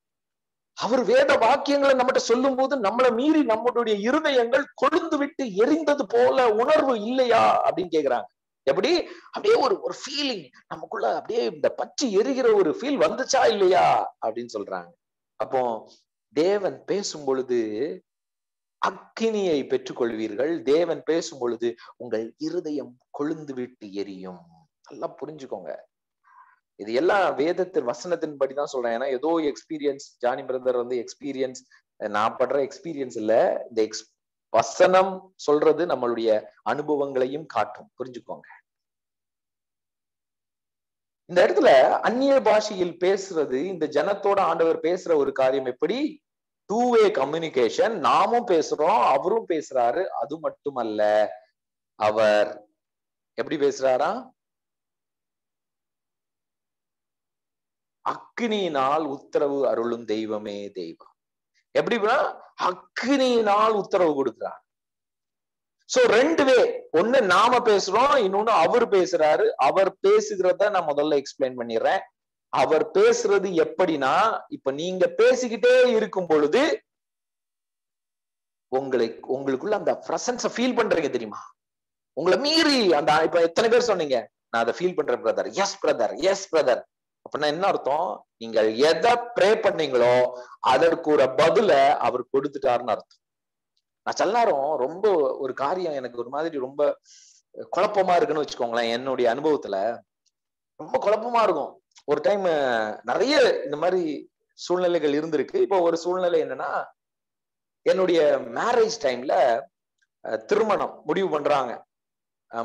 அவர் வேத வாக்கியங்களை நம்மகிட்ட சொல்லும் போது நம்மளை மீறி நம்மளுடைய இருதயங்கள் கொழுந்து விட்டு எரிந்தது போல உணர்வு இல்லையா அப்படின்னு கேக்குறாங்க. எப்படி? அப்படியே ஒரு ஒரு ஃபீலிங் நமக்குள்ள அப்படியே இந்த பச்சி எரிகிற ஒரு ஃபீல் வந்துச்சா இல்லையா அப்படின்னு சொல்றாங்க. அப்போ தேவன் பேசும் பொழுது அக்கினியை பெற்றுக்கொள்வீர்கள். தேவன் பேசும் பொழுது உங்கள் இருதயம் கொழுந்து விட்டு எரியும். நல்லா புரிஞ்சுக்கோங்க. இது எல்லாம் வேதத்தின் வசனத்தின் படி தான் சொல்றேன். ஏன்னா ஏதோ எக்ஸ்பீரியன்ஸ் ஜானி பிரதர் வந்து எக்ஸ்பீரியன்ஸ் நான் படுற எக்ஸ்பீரியன்ஸ் இல்ல. இந்த எக்ஸ் வசனம் சொல்றது நம்மளுடைய அனுபவங்களையும் காட்டும். புரிஞ்சுக்கோங்க. இந்த இடத்துல அந்நிய பாஷையில் பேசுறது இந்த ஜனத்தோட ஆண்டவர் பேசுற ஒரு காரியம் எப்படி? டூ வே கம்யூனிகேஷன் நாமும் பேசுறோம் அவரும் பேசுறாரு. அது மட்டுமல்ல. அவர் எப்படி பேசுறாரா? அக்னியினால் உத்தரவு அருளும் தெய்வமே தெய்வம். எப்படின்னா அக்னியினால் உத்தரவு கொடுக்கிறார். சோ ரெண்டு வே ஒண்ணு நாம பேசுறோம் இன்னொன்னு அவர் பேசுறாரு. அவர் பேசுகிறத நான் முதல்ல எக்ஸ்பிளைன் பண்ணிடுறேன். அவர் பேசுறது எப்படின்னா இப்ப நீங்க பேசிக்கிட்டே இருக்கும் பொழுது உங்களை உங்களுக்குள்ள அந்த பிரசன்ஸ ஃபீல் பண்றீங்க தெரியுமா? உங்களை மீறி அந்த இப்ப எத்தனை பேர் சொன்னீங்க? நான் அதை ஃபீல் பண்றேன் brother yes brother yes brother அப்படின்னா என்ன அர்த்தம்? நீங்கள் எதை ப்ரே பண்ணீங்களோ அதற்கு ஒரு பதில அவர் கொடுத்துட்டாருன்னு அர்த்தம். நான் சில நேரம் ரொம்ப ஒரு காரியம் எனக்கு ஒரு மாதிரி ரொம்ப குழப்பமா இருக்குன்னு வச்சுக்கோங்களேன் என்னுடைய அனுபவத்துல. ரொம்ப குழப்பமா இருக்கும். ஒரு டைம் நிறைய இந்த மாதிரி சூழ்நிலைகள் இருந்திருக்கு. இப்போ ஒரு சூழ்நிலை என்னன்னா என்னுடைய மேரேஜ் டைம்ல திருமணம் முடிவு பண்றாங்க.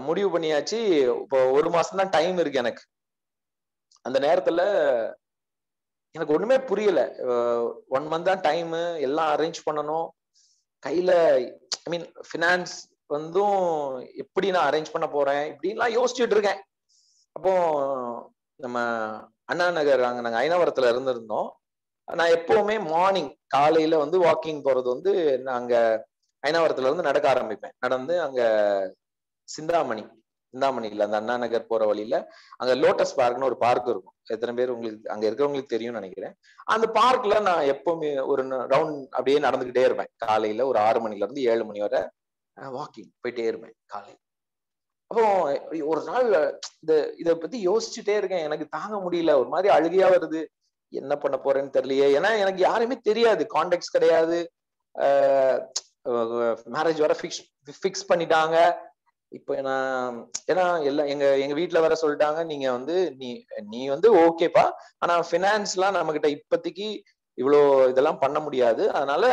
முடிவு பண்ணியாச்சு. இப்போ ஒரு மாசம் தான் டைம் இருக்கு எனக்கு. அந்த நேரத்துல எனக்கு ஒண்ணுமே புரியல. ஒன் மந்த் தான் டைம் எல்லாம் அரேஞ்ச் பண்ணணும். கையில ஐ மீன் ஃபினான்ஸ் வந்தும் எப்படி நான் அரேஞ்ச் பண்ண போறேன் இப்படின்லாம் யோசிச்சுட்டு இருக்கேன். அப்போ நம்ம அண்ணா நகர் அங்க நாங்க ஐநாவரத்துல இருந்திருந்தோம். நான் எப்பவுமே மார்னிங் காலையில வந்து வாக்கிங் போறது வந்து நான் அங்க ஐநாவரத்துல இருந்து நடக்க ஆரம்பிப்பேன். நடந்து அங்க சிந்தாமணி சிந்தாமணியில் அந்த அண்ணா நகர் போற வழியில அங்க லோட்டஸ் பார்க்னு ஒரு பார்க் இருக்கும். எத்தனை பேர் உங்களுக்கு அங்க இருக்கிறவங்களுக்கு தெரியும்னு நினைக்கிறேன். அந்த பார்க்ல நான் எப்பவுமே ஒரு ரவுண்ட் அப்படியே நடந்துகிட்டே இருப்பேன். காலையில ஒரு ஆறு மணில இருந்து ஏழு மணி வரை வாக்கிங் போயிட்டே இருப்பேன் காலையில். அப்போ ஒரு நாள் இந்த இத பத்தி யோசிச்சுட்டே இருக்கேன். எனக்கு தாங்க முடியல. ஒரு மாதிரி அழுகையா வருது. என்ன பண்ண போறேன்னு தெரியலையே. ஏன்னா எனக்கு யாருமே தெரியாது. கான்டாக்ட்ஸ் கிடையாது. மேரேஜ் வர ஃபிக்ஸ் ஃபிக்ஸ் பண்ணிட்டாங்க. இப்ப நான் ஏன்னா எல்லாம் எங்க எங்க வீட்டுல வர சொல்லிட்டாங்க நீங்க வந்து நீ நீ வந்து ஓகேப்பா ஆனா ஃபினான்ஸ்லாம் நம்ம கிட்ட இப்போதைக்கு இவ்வளோ இதெல்லாம் பண்ண முடியாது. அதனால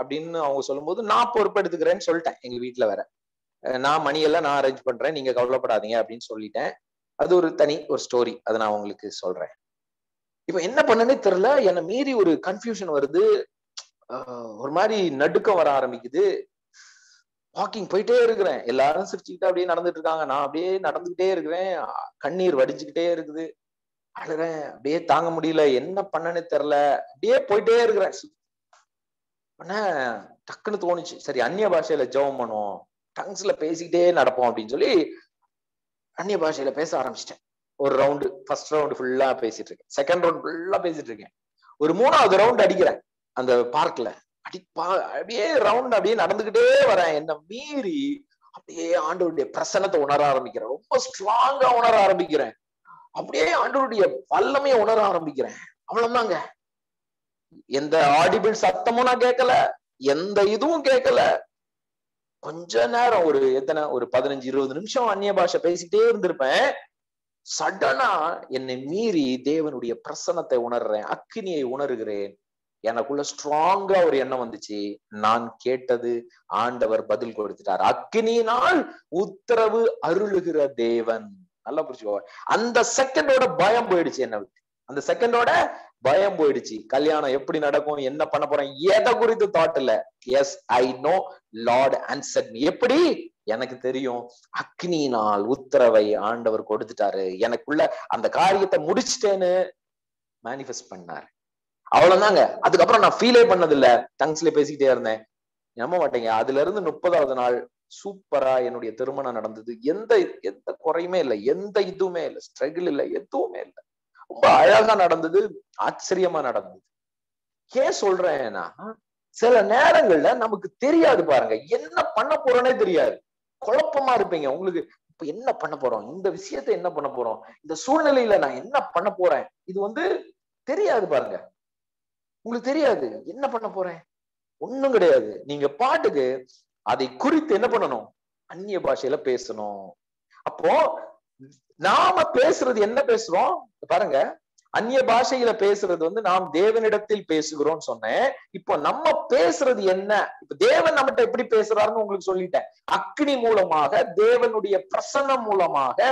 அப்படின்னு அவங்க சொல்லும்போது நான் பொறுப்பெடுத்துக்கிறேன்னு சொல்லிட்டேன் எங்க வீட்டுல வேற. நான் மணியெல்லாம் நான் அரேஞ்ச் பண்றேன் நீங்க கவலைப்படாதீங்க அப்படின்னு சொல்லிட்டேன். அது ஒரு தனி ஒரு ஸ்டோரி அதை நான் உங்களுக்கு சொல்றேன். இப்ப என்ன பண்ணனே தெரியல என்னை மீறி ஒரு கன்ஃபியூஷன் வருது. ஒரு மாதிரி நடுக்கம் வர ஆரம்பிக்குது. வாக்கிங் போயிட்டே இருக்கிறேன். எல்லாரும் சிரிச்சுக்கிட்டு அப்படியே நடந்துட்டு இருக்காங்க. நான் அப்படியே நடந்துகிட்டே இருக்கிறேன். கண்ணீர் வடிச்சுக்கிட்டே இருக்குது. அழுறேன். அப்படியே தாங்க முடியல. என்ன பண்ணனே தெரியல. அப்படியே போயிட்டே இருக்கிறேன். ஆனா டக்குன்னு தோணுச்சு. சரி அந்நிய பாஷையில ஜெபம் பண்ணுவோம். டங்ஸ்ல பேசிக்கிட்டே நடப்போம் அப்படின்னு சொல்லி அந்நிய பாஷையில பேச ஆரம்பிச்சிட்டேன். ஒரு ரவுண்டு ஃபர்ஸ்ட் ரவுண்டு ஃபுல்லா பேசிட்டு இருக்கேன். செகண்ட் ரவுண்ட் ஃபுல்லா பேசிட்டு இருக்கேன். ஒரு மூணாவது ரவுண்ட் அடிக்கிறேன். அந்த பார்க்ல அப்படியே ரவுண்ட் அப்படியே நடந்துகிட்டே வரேன். என்ன மீறி அப்படியே ஆண்டவருடைய பிரசனத்தை உணர ஆரம்பிக்கிறேன். ரொம்ப ஸ்ட்ராங்கா உணர ஆரம்பிக்கிறேன். அப்படியே ஆண்டவருடைய வல்லமையை உணர ஆரம்பிக்கிறேன். அவ்வளவுதாங்க. எந்த ஆடிபிள் சத்தமும் நான் கேட்கல. எந்த இதுவும் கேட்கல. கொஞ்ச நேரம் ஒரு எத்தனை ஒரு பதினஞ்சு இருபது நிமிஷம் அந்நிய பாஷை பேசிட்டே இருந்திருப்பேன். சடனா என்னை மீறி தேவனுடைய பிரசனத்தை உணர்றேன். அக்கினியை உணர்கிறேன். எனக்குள்ள ஸ்ட்ராங்கா ஒரு எண்ணம் வந்துச்சு. நான் கேட்டது ஆண்டவர் பதில் கொடுத்துட்டார். அக்னியினால் உத்தரவு அருளுகிற தேவன். நல்லா புரிச்சுக்கோ அந்த செகண்டோட பயம் போயிடுச்சு என்ன விட்டு. அந்த செகண்டோட பயம் போயிடுச்சு. கல்யாணம் எப்படி நடக்கும் என்ன பண்ண போறேன் எதை குறித்து தாட் இல்ல. Yes I know Lord answer எப்படி? எனக்கு தெரியும். அக்னியினால் உத்தரவை ஆண்டவர் கொடுத்துட்டாரு. எனக்குள்ள அந்த காரியத்தை முடிச்சிட்டேன்னு மேனிஃபெஸ்ட் பண்ணாரு. அவ்வளவுதாங்க. அதுக்கப்புறம் நான் ஃபீலே பண்ணது இல்ல டங்ஸ்ல பேசிக்கிட்டே இருந்தேன். நம்ப மாட்டேங்க. அதுல இருந்து முப்பதாவது நாள் சூப்பரா என்னுடைய திருமணம் நடந்தது. எந்த எந்த குறையுமே இல்லை. எந்த இதுவுமே இல்லை. ஸ்ட்ரகிள் இல்லை. எதுவுமே இல்லை. ரொம்ப அழகா நடந்தது. ஆச்சரியமா நடந்தது. ஏன் சொல்றேன்னா சில நேரங்கள்ல நமக்கு தெரியாது பாருங்க. என்ன பண்ண போறோன்னே தெரியாது. குழப்பமா இருப்பீங்க. உங்களுக்கு இப்ப என்ன பண்ண போறோம்? இந்த விஷயத்த என்ன பண்ண போறோம்? இந்த சூழ்நிலையில நான் என்ன பண்ண போறேன்? இது வந்து தெரியாது பாருங்க. உங்களுக்கு தெரியாது. என்ன பண்ண போறேன்? ஒண்ணும் கிடையாது. நீங்க பாட்டுக்கு அதை குறித்து என்ன பண்ணணும்? அந்நிய பாஷையில பேசணும். அப்போ நாம பேசுறது என்ன பேசுறோம்? பாருங்க. அந்நிய பாஷையில பேசுறது வந்து நாம் தேவனிடத்தில் பேசுகிறோம் சொன்னேன். இப்போ நம்ம பேசுறது என்ன? இப்ப தேவன் நம்மகிட்ட எப்படி பேசுறாருன்னு உங்களுக்கு சொல்லிட்டேன். அக்னி மூலமாக தேவனுடைய பிரசன்னம் மூலமாக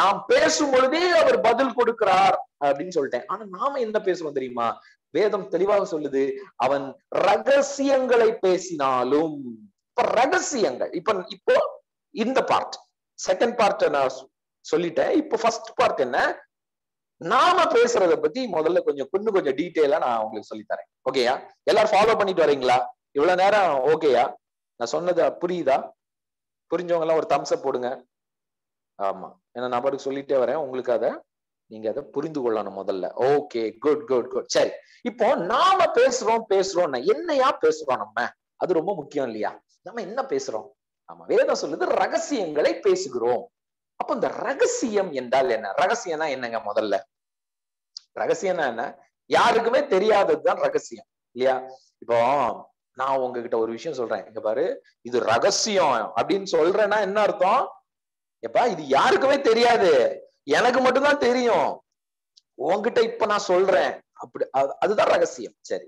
நாம் பேசும் பொழுதே அவர் பதில் கொடுக்கிறார் அப்படின்னு சொல்லிட்டேன். ஆனா நாம என்ன பேசுவோம் தெரியுமா? வேதம் தெளிவாக சொல்லுது அவன் ரகசியங்களை பேசினாலும் இப்ப ரகசியங்கள் இப்ப இப்போ இந்த பார்ட் செகண்ட் பார்ட் நான் சொல்லிட்டேன். இப்போ ஃபர்ஸ்ட் பார்ட் என்ன? நாம பேசுறத பத்தி முதல்ல கொஞ்சம் கொஞ்சம் கொஞ்சம் டீட்டெயிலா நான் உங்களுக்கு சொல்லி தரேன். ஓகேயா எல்லாரும் ஃபாலோ பண்ணிட்டு வரீங்களா? இவ்வளவு நேரம் ஓகேயா நான் சொன்னது புரியுதா? புரிஞ்சவங்க எல்லாம் ஒரு தம்ஸ் அப் போடுங்க. ஆமா. ஏன்னா நான் பாட்டுக்கு சொல்லிட்டே வரேன். உங்களுக்கு அதை நீங்க அதை புரிந்து கொள்ளணும் முதல்ல. ஓகே குட் குட் குட் சரி. இப்போ நாம பேசுறோம் பேசுறோம் என்னையா பேசுறோம் நம்ம? அது ரொம்ப முக்கியம் இல்லையா? நம்ம என்ன பேசுறோம்? நம்ம வேதம் சொல்லுது ரகசியங்களை பேசுகிறோம். அப்ப இந்த ரகசியம் என்றால் என்ன? ரகசியம்னா என்னங்க முதல்ல? ரகசியம்னா என்ன? யாருக்குமே தெரியாததுதான் ரகசியம் இல்லையா? இப்போ நான் உங்ககிட்ட ஒரு விஷயம் சொல்றேன். இங்க பாரு இது ரகசியம் அப்படின்னு சொல்றேன்னா என்ன அர்த்தம்? எப்பா இது யாருக்குமே தெரியாது. எனக்கு மட்டும்தான் தெரியும். உன்கிட்ட இப்ப நான் சொல்றேன். அப்படி அதுதான் ரகசியம். சரி.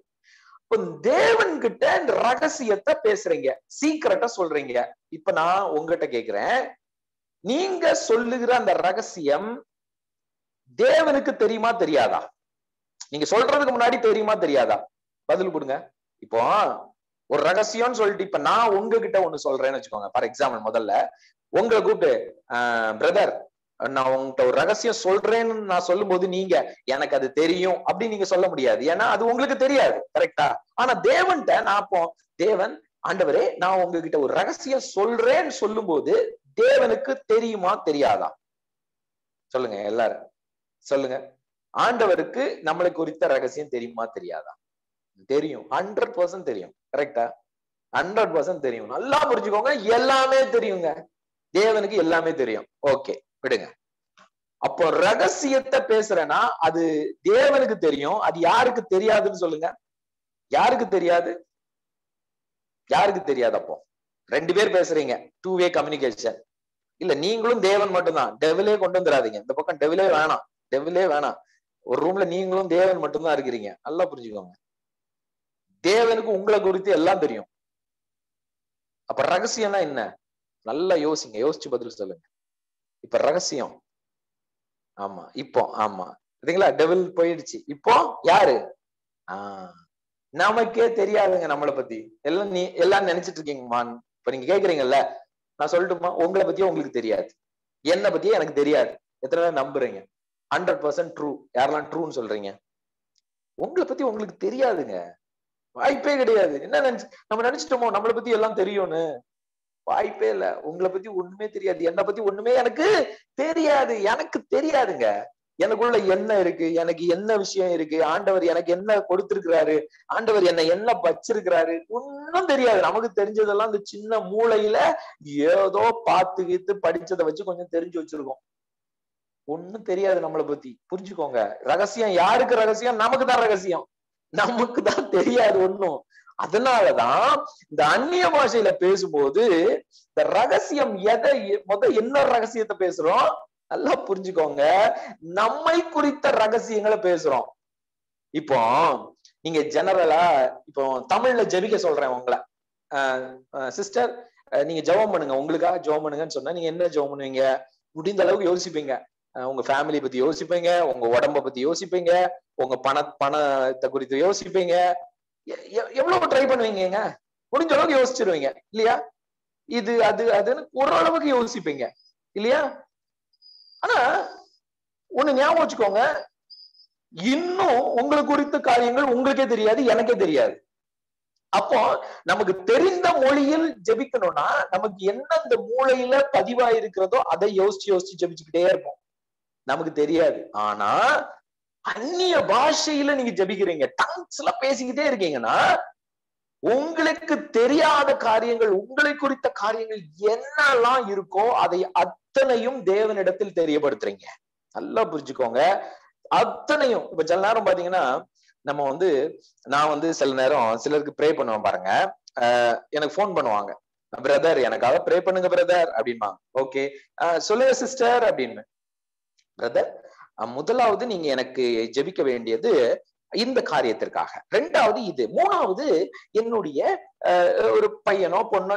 இப்ப தேவன் கிட்ட இந்த ரகசியத்தை பேசுறீங்க. சீக்கிரட்டா சொல்றீங்க. இப்ப நான் உங்ககிட்ட கேக்குறேன். நீங்க சொல்லுகிற அந்த ரகசியம் தேவனுக்கு தெரியுமா தெரியாதா? நீங்க சொல்றதுக்கு முன்னாடி தெரியுமா தெரியாதா? பதில் கொடுங்க. இப்போ ஒரு ரகசியம்னு சொல்லிட்டு இப்ப நான் உங்ககிட்ட ஒண்ணு சொல்றேன்னு வச்சுக்கோங்க. ஃபார் எக்ஸாம்பிள் முதல்ல உங்களை கூப்பிட்டு பிரதர் நான் உங்ககிட்ட ஒரு ரகசியம் சொல்றேன்னு நான் சொல்லும்போது நீங்க எனக்கு அது தெரியும் அப்படின்னு நீங்க சொல்ல முடியாது. ஏன்னா அது உங்களுக்கு தெரியாது கரெக்டா ஆனா தேவன்கிட்ட நான் அப்போ தேவன் ஆண்டவரே நான் உங்ககிட்ட ஒரு ரகசியம் சொல்றேன்னு சொல்லும்போது தேவனுக்கு தெரியுமா தெரியாதா? சொல்லுங்க எல்லாரும். சொல்லுங்க. ஆண்டவருக்கு நம்மளை குறித்த ரகசியம் தெரியுமா தெரியாதா? தெரியும். ஹண்ட்ரட் பர்சன்ட் தெரியும் கரெக்டா ஹண்ட்ரட் பர்சன்ட் தெரியும். நல்லா புரிஞ்சுக்கோங்க எல்லாமே தெரியுங்க. தேவனுக்கு எல்லாமே தெரியும். ஓகே விடுங்க. அப்போ ரகசியத்தை பேசுறேன்னா அது தேவனுக்கு தெரியும். அது யாருக்கு தெரியாதுன்னு சொல்லுங்க. யாருக்கு தெரியாது? யாருக்கு தெரியாது அப்போ? ரெண்டு பேர் பேசுறீங்க. டூ வே கம்யூனிகேஷன் இல்ல நீங்களும் தேவன் மட்டும்தான். டெவிலே கொண்டு வந்துடாதீங்க. இந்த பக்கம் டெவிலே வேணாம். டெவிலே வேணாம். ஒரு ரூம்ல நீங்களும் தேவன் மட்டும்தான் இருக்கிறீங்க. நல்லா புரிஞ்சுக்கோங்க. தேவனுக்கு உங்களை குறித்து எல்லாம் தெரியும். அப்ப ரகசியம்னா என்ன? நல்லா யோசிங்க. யோசிச்சு பதில் சொல்லுங்க. இப்ப ரகசியம். ஆமா இப்போ ஆமா. சரிங்களா டெவில் போயிடுச்சு. இப்போ யாரு? ஆஹ் நமக்கே தெரியாதுங்க நம்மளை பத்தி. எல்லாம் நீ எல்லாம் நினைச்சிட்டு இருக்கீங்கம்மா இப்ப நீங்க கேக்குறீங்கல்ல நான் சொல்லட்டுமா? உங்களை பத்தியும் உங்களுக்கு தெரியாது. என்னை பத்தியும் எனக்கு தெரியாது. எத்தனை பேர் நம்புறீங்க? ஹண்ட்ரட் பர்சன்ட் ட்ரூ யாரெல்லாம் ட்ரூன்னு சொல்றீங்க? உங்களை பத்தி உங்களுக்கு தெரியாதுங்க. வாய்ப்பே கிடையாது. என்ன நினைச்சு நம்ம நினைச்சிட்டோமோ? நம்மளை பத்தி எல்லாம் தெரியும்னு. வாய்ப்பே இல்ல. உங்களை பத்தி ஒண்ணுமே தெரியாது. என்னை பத்தி ஒண்ணுமே எனக்கு தெரியாது. எனக்கு தெரியாதுங்க. எனக்குள்ள என்ன இருக்கு? எனக்கு என்ன விஷயம் இருக்கு? ஆண்டவர் எனக்கு என்ன கொடுத்திருக்கிறாரு? ஆண்டவர் என்ன என்ன வச்சிருக்கிறாரு? ஒன்னும் தெரியாது. நமக்கு தெரிஞ்சதெல்லாம் இந்த சின்ன மூளையில ஏதோ பார்த்து கீத்து படிச்சதை வச்சு கொஞ்சம் தெரிஞ்சு வச்சிருக்கோம். ஒண்ணும் தெரியாது நம்மளை பத்தி. புரிஞ்சுக்கோங்க. ரகசியம் யாருக்கு ரகசியம்? நமக்கு தான் ரகசியம். நமக்கு தான் தெரியாது ஒண்ணும். அதனாலதான் இந்த அந்நிய பாஷையில பேசும்போது இந்த ரகசியம் எதை முத என்ன ரகசியத்தை பேசுறோம்? நல்லா புரிஞ்சுக்கோங்க. நம்மை குறித்த ரகசியங்களை பேசுறோம். இப்போ நீங்க ஜெனரலா இப்போ தமிழ்ல ஜெபிக்க சொல்றேன் உங்களை. சிஸ்டர் நீங்க ஜெபம் பண்ணுங்க. உங்களுக்காக ஜெபம் பண்ணுங்கன்னு சொன்னா நீங்க என்ன ஜெபம் பண்ணுவீங்க? முடிந்த அளவுக்கு யோசிப்பீங்க. உங்க ஃபேமிலி பத்தி யோசிப்பீங்க. உங்க உடம்ப பத்தி யோசிப்பீங்க. உங்க பண பணத்தை குறித்து யோசிப்பீங்க. எவ்வளவு ட்ரை பண்ணுவீங்க முடிஞ்ச அளவுக்கு யோசிச்சிருவீங்க. இல்லையா? இது அது அதுன்னு ஓரளவுக்கு யோசிப்பீங்க. இல்லையா? ஆனா ஒண்ணு ஞாபகம் வச்சுக்கோங்க. இன்னும் உங்களை குறித்த காரியங்கள் உங்களுக்கே தெரியாது எனக்கே தெரியாது. அப்போ நமக்கு தெரிந்த மொழியில் ஜெபிக்கணும்னா நமக்கு என்ன அந்த மூளையில பதிவா இருக்கிறதோ அதை யோசிச்சு யோசிச்சு ஜெபிச்சுக்கிட்டே இருப்போம். நமக்கு தெரியாது. ஆனா அந்நிய பாஷையில நீங்க ஜபிக்கிறீங்க டங்ஸ்ல பேசிக்கிட்டே இருக்கீங்கன்னா உங்களுக்கு தெரியாத காரியங்கள் உங்களை குறித்த காரியங்கள் என்னெல்லாம் இருக்கோ அதை அத்தனையும் தேவனிடத்தில் தெரியப்படுத்துறீங்க. நல்லா புரிஞ்சுக்கோங்க. அத்தனையும் இப்ப சில நேரம் பாத்தீங்கன்னா நம்ம வந்து நான் வந்து சில நேரம் சிலருக்கு ப்ரே பண்ணுவேன் பாருங்க. எனக்கு ஃபோன் பண்ணுவாங்க. பிரதர் எனக்காக ப்ரே பண்ணுங்க பிரதர் அப்படின்பாங்க ஓகே சொல்லுங்க சிஸ்டர் அப்படின்னு. பிரதர் முதலாவது நீங்க எனக்கு ஜெபிக்க வேண்டியது இந்த காரியத்திற்காக. ரெண்டாவது இது. மூணாவது என்னுடைய ஒரு பையனோ பொண்ணோ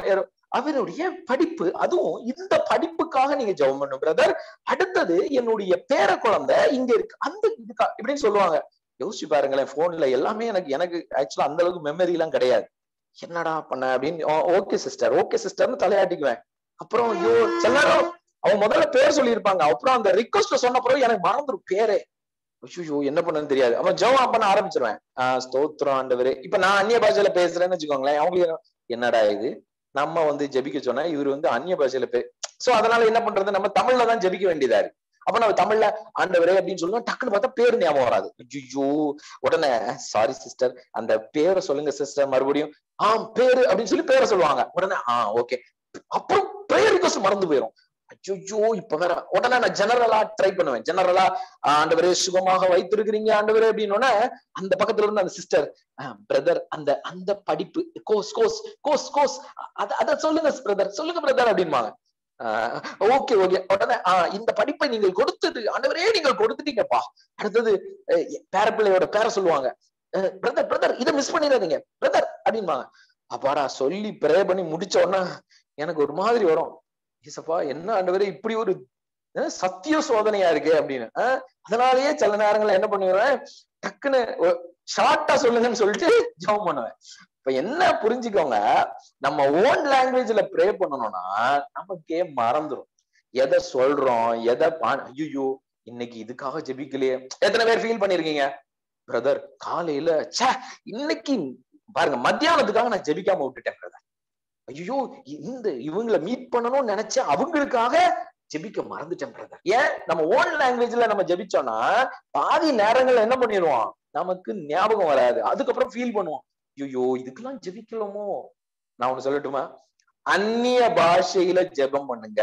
அவருடைய படிப்பு. அதுவும் இந்த படிப்புக்காக நீங்க ஜெபம் பண்ணும் பிரதர் அடுத்தது என்னுடைய பேர குழந்தை இங்க இருக்கு. அந்த இதுக்கா இப்படின்னு சொல்லுவாங்க. யோசிச்சு பாருங்களேன் போன்ல எல்லாமே எனக்கு எனக்கு ஆக்சுவலா அந்த அளவுக்கு மெமரி எல்லாம் கிடையாது. என்னடா பண்ண அப்படின்னு ஓகே சிஸ்டர் ஓகே சிஸ்டர்னு தலையாட்டிக்குவேன். அப்புறம் ஐயோ சில அவன் முதல்ல பேர் சொல்லியிருப்பாங்க. அப்புறம் அந்த ரிக்வஸ்ட் சொன்ன பிறகு எனக்கு மறந்துடும் பேரே. ஐயோ என்ன பண்ணுன்னு தெரியாது. அவன் ஜவாப் பண்ண ஆரம்பிச்சிருவேன். ஆஹ் ஸ்தோத்திரம் ஆண்டவர். இப்ப நான் அந்நிய பாஷையில பேசுறேன்னு வச்சுக்கோங்களேன். அவங்களுக்கு என்னடா இது? நம்ம வந்து ஜெபிக்க சொன்னா இவர் வந்து அந்நிய பாஷையில பே சோ அதனால என்ன பண்றது? நம்ம தமிழ்ல தான் ஜெபிக்க வேண்டியதா இருக்கு. அப்ப நம்ம தமிழ்ல ஆண்டவரே அப்படின்னு சொல்லுவோம். டக்குன்னு பார்த்தா பேர் ஞாபகம் வராது. ஐயோ உடனே சாரி சிஸ்டர் அந்த பேரை சொல்லுங்க சிஸ்டர் மறுபடியும் ஆ பேரு அப்படின்னு சொல்லி பேரை சொல்லுவாங்க. உடனே ஆஹ் ஓகே அப்புறம் பிரேயர் ரிக்வஸ்ட் மறந்து போயிடும் ஐயோ இப்ப வேற உடனே நான் ஜெனரலா ட்ரை பண்ணுவேன். ஜெனரலா ஆண்டவரே சுகமாக வைத்திருக்கிறீங்க ஆண்டவரே அப்படின்னு அந்த பக்கத்துல இருந்து அந்த சிஸ்டர் பிரதர் அந்த அந்த படிப்பு கோஸ் கோஸ் கோஸ் கோஸ் அத அத சொல்லுங்க பிரதர் சொல்லுங்க பிரதர் அப்படின்பாங்க. Okay okay. உடனே ஆஹ் இந்த படிப்பை நீங்கள் கொடுத்தது ஆண்டவரே நீங்கள் கொடுத்துட்டீங்கப்பா. அடுத்தது பேர பிள்ளையோட பேர சொல்லுவாங்க. பிரதர் பிரதர் இதை மிஸ் பண்ணிடாதீங்க பிரதர் அப்படின்பாங்க. அப்பாடா சொல்லி ப்ரே பண்ணி முடிச்ச உடனே எனக்கு ஒரு மாதிரி வரும். ஏசப்பா என்ன ஆண்டவரே இப்படி ஒரு சத்திய சோதனையா இருக்கு அப்படின்னு. அதனாலயே சில நேரங்கள்ல என்ன பண்ணுவேன் டக்குன்னு ஷார்ட்டா சொல்லுங்கன்னு சொல்லிட்டு ஜெபம் பண்ணுவேன். இப்ப என்ன புரிஞ்சுக்கோங்க நம்ம ஓன் லாங்குவேஜ்ல ப்ரே பண்ணணும்னா நமக்கே மறந்துடும் எதை சொல்றோம் எதை ஐயோ இன்னைக்கு இதுக்காக ஜெபிக்கலையே. எத்தனை பேர் ஃபீல் பண்ணிருக்கீங்க? பிரதர் காலையில ச்சே இன்னைக்கு பாருங்க மத்தியானத்துக்காக நான் ஜெபிக்காம விட்டுட்டேன் பிரதர் ஐயோ இந்த இவங்களை மீட் பண்ணணும்னு நினைச்ச அவங்களுக்காக ஜெபிக்க மறந்துட்டேன் பிரதர் ஏன்? நம்ம ஓன் லாங்குவேஜ்ல நம்ம ஜெபிச்சோம்னா பாதி நேரங்கள்ல என்ன பண்ணிடுவோம்? நமக்கு ஞாபகம் வராது. அதுக்கப்புறம் ஃபீல் பண்ணுவோம். ஐயோ இதுக்கெல்லாம் ஜெபிக்கலாமோ? நான் ஒண்ணு சொல்லட்டுமா? அந்நிய பாஷையில ஜெபம் பண்ணுங்க.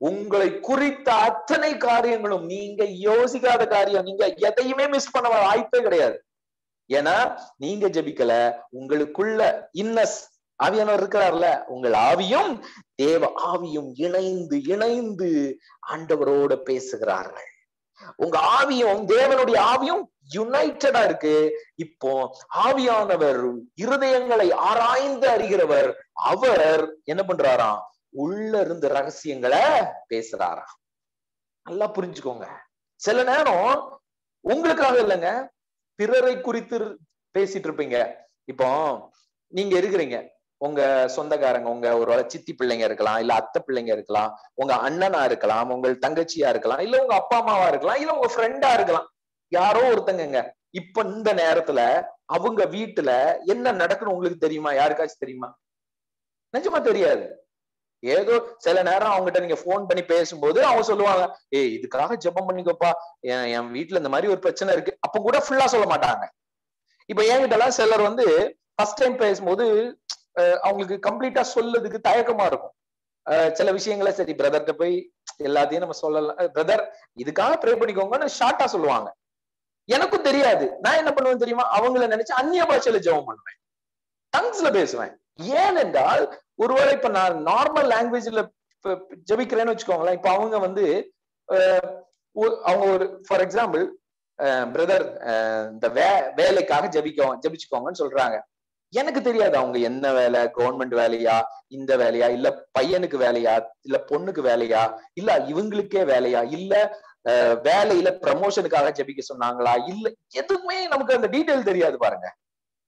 உங்களை குறித்த அத்தனை காரியங்களும் நீங்க யோசிக்காத காரியம் நீங்க எதையுமே மிஸ் பண்ண வாய்ப்பே கிடையாது. ஏன்னா நீங்க ஜெபிக்கல உங்களுக்குள்ள இன்னஸ் ஆவியானவர் இருக்கிறார்ல உங்கள் ஆவியும் தேவ ஆவியும் இணைந்து இணைந்து ஆண்டவரோட பேசுகிறார்கள். உங்க ஆவியும் தேவனுடைய ஆவியும் யுனைட்டடா இருக்கு. இப்போ ஆவியானவர் இருதயங்களை ஆராய்ந்து அறிகிறவர் அவர் என்ன பண்றாராம் உள்ள இருந்து ரகசியங்களை பேசுறாராம் நல்லா புரிஞ்சுக்கோங்க. சில நேரம் உங்களுக்காக இல்லைங்க பிறரை குறித்து பேசிட்டு இருப்பீங்க. இப்போ நீங்க இருக்கிறீங்க. உங்க சொந்தக்காரங்க உங்க ஒரு சித்தி பிள்ளைங்க இருக்கலாம் இல்ல அத்தை பிள்ளைங்க இருக்கலாம் உங்க அண்ணனா இருக்கலாம் உங்கள் தங்கச்சியா இருக்கலாம் இல்ல உங்க அப்பா அம்மாவா இருக்கலாம் இல்ல உங்க ஃப்ரெண்டா இருக்கலாம். யாரோ ஒருத்தங்கங்க. இப்ப இந்த நேரத்துல அவங்க வீட்டுல என்ன நடக்குன்னு உங்களுக்கு தெரியுமா? யாருக்காச்சும் தெரியுமா? நிஜமா தெரியாது. ஏதோ சில நேரம் அவங்ககிட்ட நீங்க போன் பண்ணி பேசும்போது அவங்க சொல்லுவாங்க ஏய் இதுக்காக ஜெபம் பண்ணிக்கோப்பா. என் என் வீட்டுல இந்த மாதிரி ஒரு பிரச்சனை இருக்கு. அப்ப கூட ஃபுல்லா சொல்ல மாட்டாங்க. இப்ப என்கிட்ட எல்லாம் சிலர் வந்து ஃபர்ஸ்ட் டைம் பேசும்போது அவங்களுக்கு கம்ப்ளீட்டா சொல்லதுக்கு தயக்கமா இருக்கும். சில விஷயங்களை சரி பிரதர்கிட்ட போய் எல்லாத்தையும் நம்ம சொல்லலாம். பிரதர் இதுக்காக ப்ரே பண்ணிக்கோங்கன்னு ஷார்ட்டா சொல்லுவாங்க. எனக்கும் தெரியாது. நான் என்ன பண்ணுவேன் தெரியுமா? அவங்கள நினைச்சு அந்நிய பாஷையில ஜெபம் பண்ணுவேன். டங்ஸ்ல பேசுவேன். ஏனென்றால் ஒருவேளை இப்ப நான் நார்மல் லாங்குவேஜ்ல ஜபிக்கிறேன்னு வச்சுக்கோங்களேன். இப்ப அவங்க வந்து அவங்க ஒரு ஃபார் எக்ஸாம்பிள் பிரதர் இந்த வே வேலைக்காக ஜபிக்கோ ஜபிச்சுக்கோங்கன்னு சொல்றாங்க. எனக்கு தெரியாது அவங்க என்ன வேலை கவர்மெண்ட் வேலையா இந்த வேலையா இல்ல பையனுக்கு வேலையா இல்ல பொண்ணுக்கு வேலையா இல்ல இவங்களுக்கே வேலையா இல்ல வேலையில ப்ரமோஷனுக்காக ஜபிக்க சொன்னாங்களா இல்ல எதுவுமே நமக்கு அந்த டீட்டெயில் தெரியாது பாருங்க.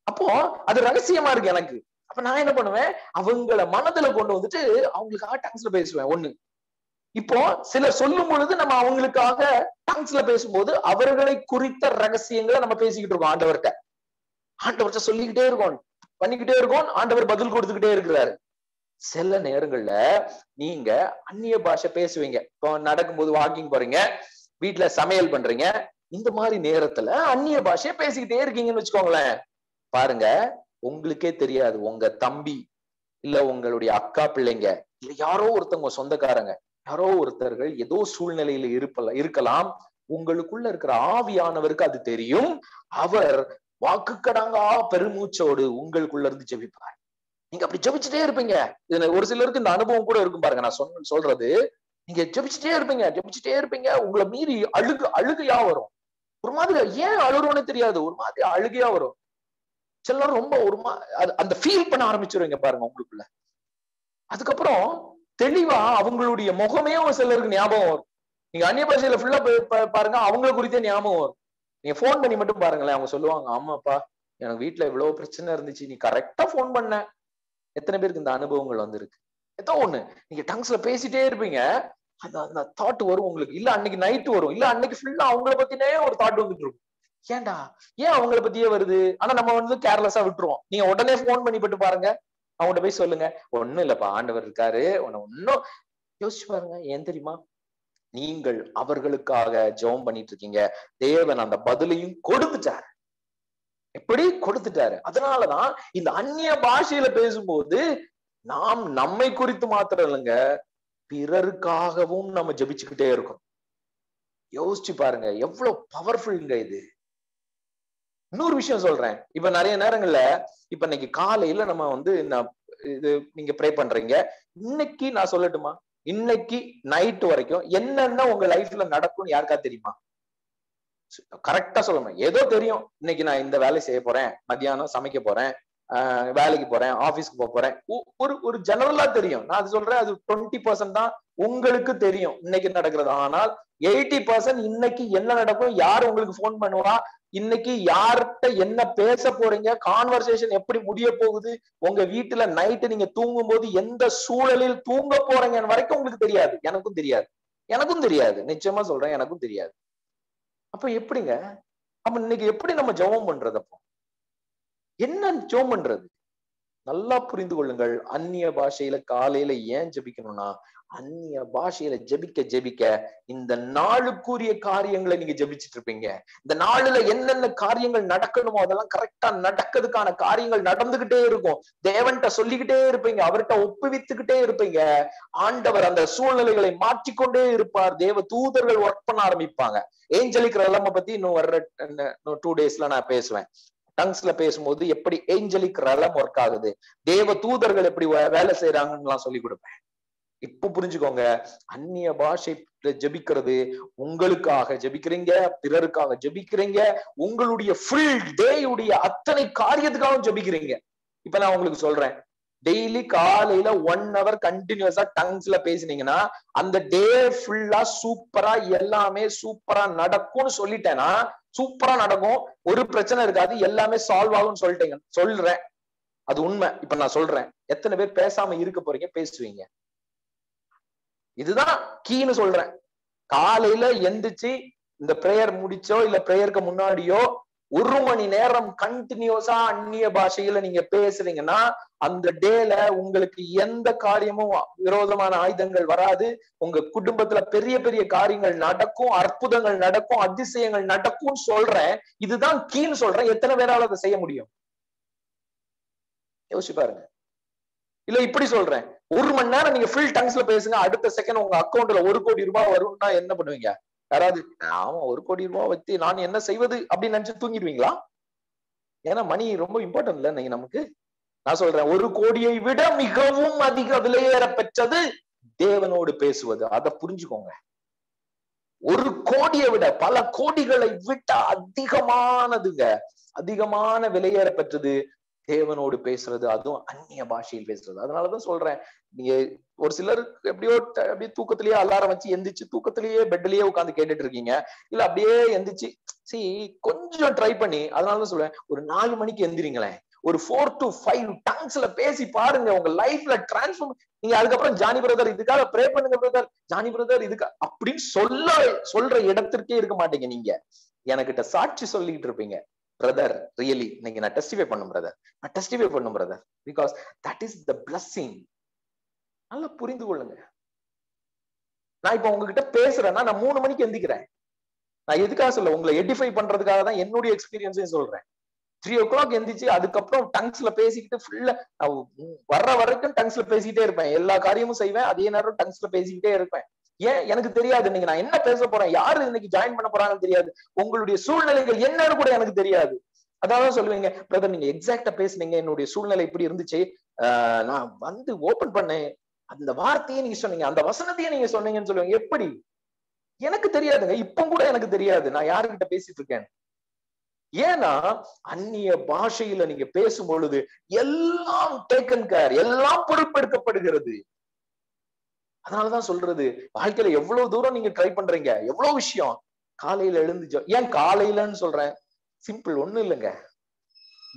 அப்போ அது ரகசியமா இருக்கு எனக்கு. அப்ப நான் என்ன பண்ணுவேன்? அவங்கள மனதுல கொண்டு வந்துட்டு அவங்களுக்காக டங்ஸ்ல பேசுவேன். ஒண்ணு. இப்போ சிலர் சொல்லும் பொழுது நம்ம அவங்களுக்காக டங்ஸ்ல பேசும்போது அவர்களை குறித்த ரகசியங்களை நம்ம பேசிக்கிட்டு இருக்கோம் ஆண்டவர்கிட்ட. ஆண்டவர்கிட்ட சொல்லிக்கிட்டே இருக்கோம். பண்ணிக்கிட்டே இருக்கோம் ஆண்டவர் பதில் கொடுத்துக்கிட்டே இருக்கிறாரு. சில நேரங்கள்ல நீங்க அந்நிய பாஷை பேசுவீங்க. இப்போ நடக்கும்போது வாக்கிங் போறீங்க வீட்டுல சமையல் பண்றீங்க இந்த மாதிரி நேரத்துல அந்நிய பாஷைய பேசிக்கிட்டே இருக்கீங்கன்னு வச்சுக்கோங்களேன். பாருங்க உங்களுக்கே தெரியாது உங்க தம்பி இல்ல உங்களுடைய அக்கா பிள்ளைங்க இல்ல யாரோ ஒருத்தவங்க சொந்தக்காரங்க யாரோ ஒருத்தர்கள் ஏதோ சூழ்நிலையில இருப்பல இருக்கலாம். உங்களுக்குள்ள இருக்கிற ஆவியானவருக்கு அது தெரியும். அவர் வாக்கு கடங்கா பெருமூச்சோடு உங்களுக்குள்ள இருந்து ஜெபிப்பார். நீங்க அப்படி ஜெபிச்சுட்டே இருப்பீங்க. இதுல ஒரு சிலருக்கு இந்த அனுபவம் கூட இருக்கும் பாருங்க. நான் சொன்ன சொல்றது நீங்க ஜெபிச்சுட்டே இருப்பீங்க ஜெபிச்சுட்டே இருப்பீங்க. உங்களை மீறி அழுகு அழுகையா வரும். ஒரு மாதிரி ஏன் அழுறோன்னு தெரியாது. ஒரு மாதிரி அழுகையா வரும். சிலர் ரொம்ப ஒரு மா அந்த ஃபீல் பண்ண ஆரம்பிச்சிருவீங்க பாருங்க உங்களுக்குள்ள. அதுக்கப்புறம் தெளிவா அவங்களுடைய முகமே ஒரு சிலருக்கு ஞாபகம் வரும். நீங்க அந்நிய பாஷையில ஃபுல்லா பாருங்க அவங்கள குறித்தே ஞாபகம் வரும். நீங்க போன் பண்ணி மட்டும் பாருங்களேன். அவங்க சொல்லுவாங்க ஆமாப்பா எனக்கு வீட்டுல இவ்வளவு பிரச்சனை இருந்துச்சு. நீ கரெக்டா ஃபோன் பண்ண. எத்தனை பேருக்கு இந்த அனுபவங்கள் வந்திருக்கு? ஏதோ ஒண்ணு. நீங்க டங்ஸ்ல பேசிட்டே இருப்பீங்க. அந்த அந்த தாட் வரும் உங்களுக்கு. இல்ல அன்னைக்கு நைட்டு வரும். இல்ல அன்னைக்கு ஃபுல்லா அவங்கள பத்தினே ஒரு தாட் வந்துட்டு இருக்கும். ஏன்டா? ஏன் அவங்கள பத்தியே வருது? ஆனா நம்ம வந்து கேர்லெஸ்ஸா விட்டுருவோம். நீங்க உடனே போன் பண்ணி போட்டு பாருங்க. அவங்கள்ட்ட போய் சொல்லுங்க. ஒண்ணும் இல்லப்பா. ஆண்டவர் இருக்காரு. உன்னை ஒன்னும் யோசிச்சு பாருங்க. ஏன் தெரியுமா? நீங்கள் அவர்களுக்காக ஜெபம் பண்ணிட்டு இருக்கீங்க தேவன் அந்த பதிலையும் கொடுத்துட்டார். எப்படி? கொடுத்துட்டாரு. அதனாலதான் இந்த அந்நிய பாஷையில பேசும்போது நாம் நம்மை குறித்து மாத்திரம் இல்லைங்க பிறருக்காகவும் நம்ம ஜபிச்சுக்கிட்டே இருக்கோம். யோசிச்சு பாருங்க எவ்வளவு பவர்ஃபுல்ங்க இது. இன்னொரு விஷயம் சொல்றேன். இப்ப நிறைய நேரங்கள்ல இப்ப இன்னைக்கு காலையில நம்ம வந்து இது நீங்க ப்ரே பண்றீங்க. இன்னைக்கு நான் சொல்லட்டுமா? இன்னைக்கு நைட் வரைக்கும் என்னென்ன உங்க லைஃப்ல நடக்கும்னு யாருக்கா தெரியுமா? கரெக்டா சொல்லணும் ஏதோ தெரியும். இன்னைக்கு நான் இந்த வேலை செய்ய போறேன். மத்தியானம் சமைக்க போறேன். ஆஹ் வேலைக்கு போறேன். ஆபீஸ்க்கு போக போறேன். ஒரு ஒரு ஜெனரலா தெரியும். நான் அது சொல்றேன். அது டுவெண்ட்டி பர்சன்ட் தான் உங்களுக்கு தெரியும். இன்னைக்கு நடக்கிறது. ஆனால் எயிட்டி பர்சன்ட் இன்னைக்கு என்ன நடக்கும்? யார் உங்களுக்கு ஃபோன் பண்ணுவா? இன்னைக்கு யார்கிட்ட என்ன பேச போறீங்க? கான்வர்சேஷன் எப்படி முடிய போகுது? உங்க வீட்டுல நைட்டு நீங்க தூங்கும் போது எந்த சூழலில் தூங்க போறீங்கன்னு வரைக்கும் உங்களுக்கு தெரியாது. எனக்கும் தெரியாது. எனக்கும் தெரியாது. நிச்சயமா சொல்றேன் எனக்கும் தெரியாது. அப்ப எப்படிங்க? அப்ப இன்னைக்கு எப்படி நம்ம ஜெபம் பண்றது அப்போ? என்ன ஜெபம் பண்றது? நல்லா புரிந்து கொள்ளுங்கள். அந்நிய பாஷையில காலையில ஏன் ஜெபிக்கணும்னா அந்நிய பாஷையில ஜெபிக்க ஜெபிக்க இந்த நாளுக்குரிய காரியங்களை நீங்க ஜெபிச்சுட்டு இருப்பீங்க. இந்த நாளுல என்னென்ன காரியங்கள் நடக்கணுமோ அதெல்லாம் கரெக்டா நடக்கிறதுக்கான காரியங்கள் நடந்துகிட்டே இருக்கும். தேவன்கிட்ட சொல்லிக்கிட்டே இருப்பீங்க. அவர்கிட்ட ஒப்புவித்துக்கிட்டே இருப்பீங்க. ஆண்டவர் அந்த சூழ்நிலைகளை மாற்றிக்கொண்டே இருப்பார். தேவ தூதர்கள் ஒர்க் பண்ண ஆரம்பிப்பாங்க. ஏஞ்சலிக் ரலம பத்தி இன்னும் வர்ற டூ டேஸ்ல நான் பேசுவேன். டங்ஸ்ல பேசும்போது எப்படி ஏஞ்சலிக் ரலம் ஒர்க் ஆகுது? தேவ தூதர்கள் எப்படி வேலை செய்யறாங்கன்னு எல்லாம் சொல்லி கொடுப்பேன். இப்ப புரிஞ்சுக்கோங்க அந்நிய பாஷை ஜெபிக்கிறது உங்களுக்காக ஜெபிக்கிறீங்க பிறருக்காக ஜெபிக்கிறீங்க உங்களுடைய ஃபுல் டேயுடைய அத்தனை காரியத்துக்காகவும் ஜெபிக்கிறீங்க. இப்ப நான் உங்களுக்கு சொல்றேன். டெய்லி காலையில ஒன் ஹவர் கண்டினியூஸா டங்ஸ்ல பேசுனீங்கன்னா அந்த டே ஃபுல்லா சூப்பரா எல்லாமே சூப்பரா நடக்கும்னு சொல்லிட்டேன்னா சூப்பரா நடக்கும். ஒரு பிரச்சனை இருக்காது. எல்லாமே சால்வ் ஆகும்னு சொல்லிட்டீங்க. சொல்றேன். அது உண்மை. இப்ப நான் சொல்றேன். எத்தனை பேர் பேசாம இருக்க போறீங்க? பேசுவீங்க. இதுதான் கீன்னு சொல்றேன். காலையில எந்திரிச்சு இந்த பிரேயர் முடிச்சோ இல்ல பிரேயருக்கு முன்னாடியோ ஒரு மணி நேரம் கண்டினியூஸா அந்நிய பாஷையில நீங்க பேசுறீங்கன்னா அந்த டேல உங்களுக்கு எந்த காரியமும் விரோதமான ஆயுதங்கள் வராது. உங்க குடும்பத்துல பெரிய பெரிய காரியங்கள் நடக்கும் அற்புதங்கள் நடக்கும் அதிசயங்கள் நடக்கும்னு சொல்றேன். இதுதான் கீன்னு சொல்றேன். எத்தனை பேரால அதை செய்ய முடியும்? யோசிச்சு பாருங்க. இல்ல இப்படி சொல்றேன். ஒரு மணி நேரம் நீங்க ஃபுல் டங்ஸ்ல பேசுங்க அடுத்த செகண்ட் உங்க அக்கௌண்ட்ல ஒரு கோடி ரூபாய் வரும்னா என்ன பண்ணுவீங்க? யாராவது ஆமா ஒரு கோடி ரூபாய் வச்சு நான் என்ன செய்வது? அப்படின்னு நினைச்சு தூங்கிடுவீங்களா? ஏன்னா மணி ரொம்ப இம்பார்ட்டன்ட் இல்ல நீங்க நமக்கு. நான் சொல்றேன் ஒரு கோடியை விட மிகவும் அதிக விலையேற பெற்றது தேவனோடு பேசுவது. அதை புரிஞ்சுக்கோங்க. ஒரு கோடியை விட பல கோடிகளை விட அதிகமானதுங்க. அதிகமான விலையேற பெற்றது தேவனோடு பேசுறது அதுவும் அந்நிய பாஷையில் பேசுறது. அதனாலதான் சொல்றேன் நீங்க ஒரு சிலர் எப்படியோ அப்படியே தூக்கத்திலேயே அலாரம் வச்சு எந்திரிச்சு தூக்கத்திலேயே பெட்லயே உட்காந்து கேட்டுட்டு இருக்கீங்க. இல்ல அப்படியே எந்திரிச்சு சி கொஞ்சம் ட்ரை பண்ணி அதனாலதான் சொல்றேன் ஒரு நாலு மணிக்கு எந்திரிங்களேன். ஒரு ஃபோர் டு ஃபைவ் டங்ஸ்ல பேசி பாருங்க உங்க லைஃப்ல டிரான்ஸ்ஃபார்ம் நீங்க அதுக்கப்புறம் ஜானி பிரதர் இதுக்காக ப்ரே பண்ணுங்க பிரதர் ஜானி பிரதர் இதுக்கு அப்படின்னு சொல்ல சொல்ற இடத்திற்கே இருக்க மாட்டீங்க நீங்க. எனக்கிட்ட சாட்சி சொல்லிட்டு இருப்பீங்க. பிரதர் ரியலி இன்னைக்கு நான் டெஸ்டிஃபை பண்ணும் பிரதர் நான் டெஸ்டிஃபை பண்ணும் brother because that is the blessing நல்லா புரிந்து கொள்ளுங்க. நான் இப்ப உங்ககிட்ட பேசுறேன்னா நான் மூணு மணிக்கு எந்திக்கிறேன். நான் எதுக்காக சொல்ல உங்களை எடிஃபை பண்றதுக்காக தான் என்னுடைய எக்ஸ்பீரியன்ஸையும் சொல்றேன். த்ரீ ஓ கிளாக் எந்திரிச்சு அதுக்கப்புறம் டங்ஸ்ல பேசிக்கிட்டு ஃபுல்லா வர்ற வரைக்கும் டங்ஸ்ல பேசிக்கிட்டே இருப்பேன். எல்லா காரியமும் செய்வேன் அதே நேரம் டங்ஸ்ல பேசிக்கிட்டே இருப்பேன். ஏன்? எனக்கு தெரியாது. இன்னைக்கு நான் என்ன பேச போறேன்? யாரு இன்னைக்கு ஜாயின் பண்ண போறாங்கன்னு தெரியாது. உங்களுடைய சூழ்நிலைகள் என்னன்னு கூட எனக்கு தெரியாது. அதான் சொல்லுவீங்க. பிரதர் நீங்க எக்ஸாக்டா பேசுனீங்க. என்னுடைய சூழ்நிலை இப்படி இருந்துச்சு. நான் வந்து ஓபன் பண்ணேன். அந்த வார்த்தையை நீங்க சொன்னீங்க. அந்த வசனத்தையே நீங்க சொன்னீங்கன்னு சொல்லுவீங்க. எப்படி? எனக்கு தெரியாதுங்க. இப்ப கூட எனக்கு தெரியாது. நான் யாருகிட்ட பேசிட்டு இருக்கேன்? ஏன்னா அந்நிய பாஷையில நீங்க பேசும் பொழுது எல்லாம் டேக்கன் கேர் எல்லாம் பொறுப்பெடுக்கப்படுகிறது அதனாலதான் சொல்றது வாழ்க்கையில எவ்வளவு தூரம் நீங்க ட்ரை பண்றீங்க? எவ்வளவு விஷயம்? காலையில எழுந்து ஏன் காலையிலன்னு சொல்றேன்? சிம்பிள் ஒண்ணும் இல்லைங்க.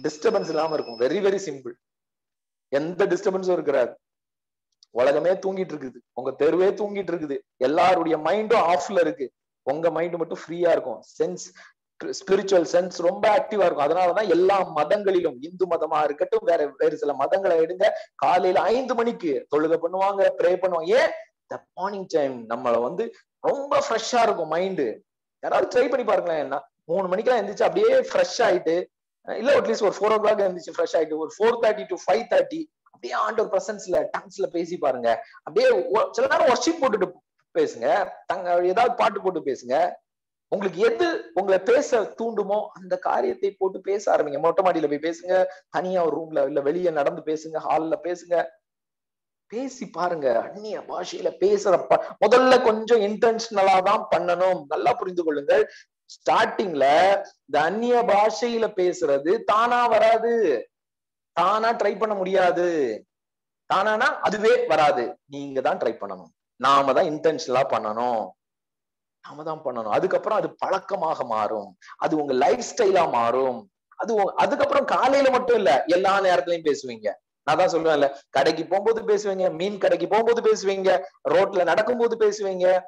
டிஸ்டர்பன்ஸ் இல்லாம இருக்கும். வெரி வெரி சிம்பிள் எந்த டிஸ்டர்பன்ஸும் இருக்கிறாரு. உலகமே தூங்கிட்டு இருக்குது. உங்க தெருவே தூங்கிட்டு இருக்குது. எல்லாருடைய மைண்டும் ஆஃப்ல இருக்கு. உங்க மைண்ட் மட்டும் ஃப்ரீயா இருக்கும். சென்ஸ் ஸ்பிரிச்சுவல் சென்ஸ் ரொம்ப ஆக்டிவா இருக்கும். அதனாலதான் எல்லா மதங்களிலும் இந்து மதமா இருக்கட்டும் வேற வேறு சில மதங்களை எடுங்க. காலையில ஐந்து மணிக்கு தொழுகை பண்ணுவாங்க ப்ரே பண்ணுவாங்க. ஏன்? த மார்னிங் டைம் நம்மள வந்து ரொம்ப ஃப்ரெஷ்ஷா இருக்கும் மைண்டு யாராவது ட்ரை பண்ணி பாருங்களேன். என்ன மூணு மணிக்கெல்லாம் எந்திரிச்சு அப்படியே ஃப்ரெஷ் ஆயிட்டு இல்ல அட்லீஸ்ட் ஒரு ஃபோர் ஓ கிளாக் எந்திரிச்சு ஃப்ரெஷ் ஆயிட்டு ஒரு four thirty to five thirty அப்படியே ஆண்டவர் பிரசன்ஸ்ல டங்ஸ்ல பேசி பாருங்க. அப்படியே ஒ- சில நேரம் ஒர்ஷிப் போட்டுட்டு பேசுங்க. தங்க ஏதாவது பாட்டு போட்டு பேசுங்க. உங்களுக்கு எது உங்களை பேச தூண்டுமோ அந்த காரியத்தை போட்டு பேச ஆரம்பிங்க. மொட்டை மாடியில போய் பேசுங்க தனியா ஒரு ரூம்ல இல்ல வெளியே நடந்து பேசுங்க ஹால்ல பேசுங்க. பேசி பாருங்க. அந்நிய பாஷையில பேசுற ப- முதல்ல கொஞ்சம் இன்டென்ஷனலா தான் பண்ணணும். நல்லா புரிந்து கொள்ளுங்கள். ஸ்டார்டிங்ல இந்த அந்நிய பாஷையில பேசுறது தானா வராது. தானா ட்ரை பண்ண முடியாது. தானானா அதுவே வராது. நீங்க தான் ட்ரை பண்ணணும். நாம தான் இன்டென்ஷனலா பண்ணணும். நாம தான் பண்ணணும். அதுக்கப்புறம் அது பழக்கமாக மாறும். அது உங்க லைஃப் ஸ்டைலா மாறும். அது அதுக்கப்புறம் காலையில மட்டும் இல்ல எல்லா நேரத்துலயும் பேசுவீங்க. நான் தான் சொல்லுவேன்ல கடைக்கு போகும்போது பேசுவீங்க மீன் கடைக்கு போகும்போது பேசுவீங்க ரோட்ல நடக்கும்போது பேசுவீங்க.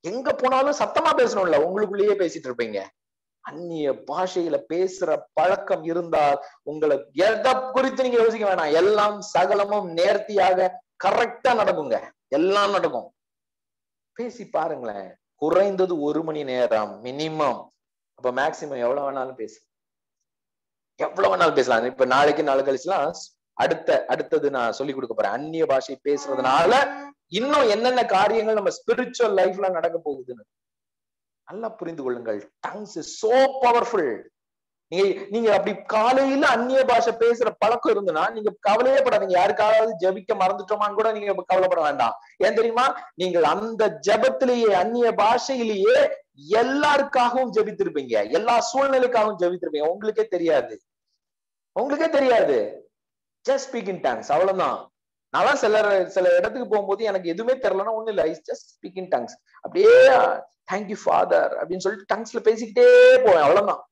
எங்க போனாலும் சத்தமா பேசணும்ல உங்களுக்குள்ளேயே பேசிட்டு இருப்பீங்க. அந்நிய பாஷையில பேசுற பழக்கம் இருந்தால் உங்களை எதை குறித்து நீங்க யோசிக்க வேணாம். எல்லாம் சகலமும் நேர்த்தியாக கரெக்டா நடக்குங்க. எல்லாம் நடக்கும். பேசி பாருங்களேன். குறைந்தது ஒரு மணி நேரம் மினிமம் அப்ப மேக்சிமம் எவ்வளவு வேணாலும் பேசு. எவ்வளவு வேணாலும் பேசலாம். இப்ப நாளைக்கு நாளை கழிச்சுலாம் அடுத்த அடுத்தது நான் சொல்லி கொடுக்க போறேன். அந்நிய பாஷை பேசுறதுனால இன்னும் என்னென்ன காரியங்கள் நம்ம ஸ்பிரிச்சுவல் லைஃப்ல நடக்க போகுதுன்னு நல்லா புரிந்து கொள்ளுங்கள். டங்ஸ் இஸ் சோ பவர்ஃபுல் நீங்க நீங்க அப்படி காலையில அந்நிய பாஷை பேசுற பழக்கம் இருந்ததுன்னா நீங்க கவலையே படாதீங்க யாருக்காவது ஜெபிக்க மறந்துட்டோமான்னு கூட நீங்க கவலைப்பட வேண்டாம். ஏன் தெரியுமா? நீங்கள் அந்த ஜபத்திலேயே அந்நிய பாஷையிலேயே எல்லாருக்காகவும் ஜபித்திருப்பீங்க. எல்லா சூழ்நிலைக்காகவும் ஜபித்திருப்பீங்க. உங்களுக்கே தெரியாது. உங்களுக்கே தெரியாது. ஜஸ்ட் ஸ்பீக் இன் அவ்வளவுதான். நான் சில சில இடத்துக்கு போகும்போது எனக்கு எதுவுமே தெரியலன்னா ஒண்ணு இல்லை. ஜஸ்ட் ஸ்பீக் இன் டங்ஸ் அப்படியே தேங்க்யூ ஃபாதர் அப்படின்னு சொல்லிட்டு டங்ஸ்ல பேசிக்கிட்டே போவேன். அவ்வளவுதான்.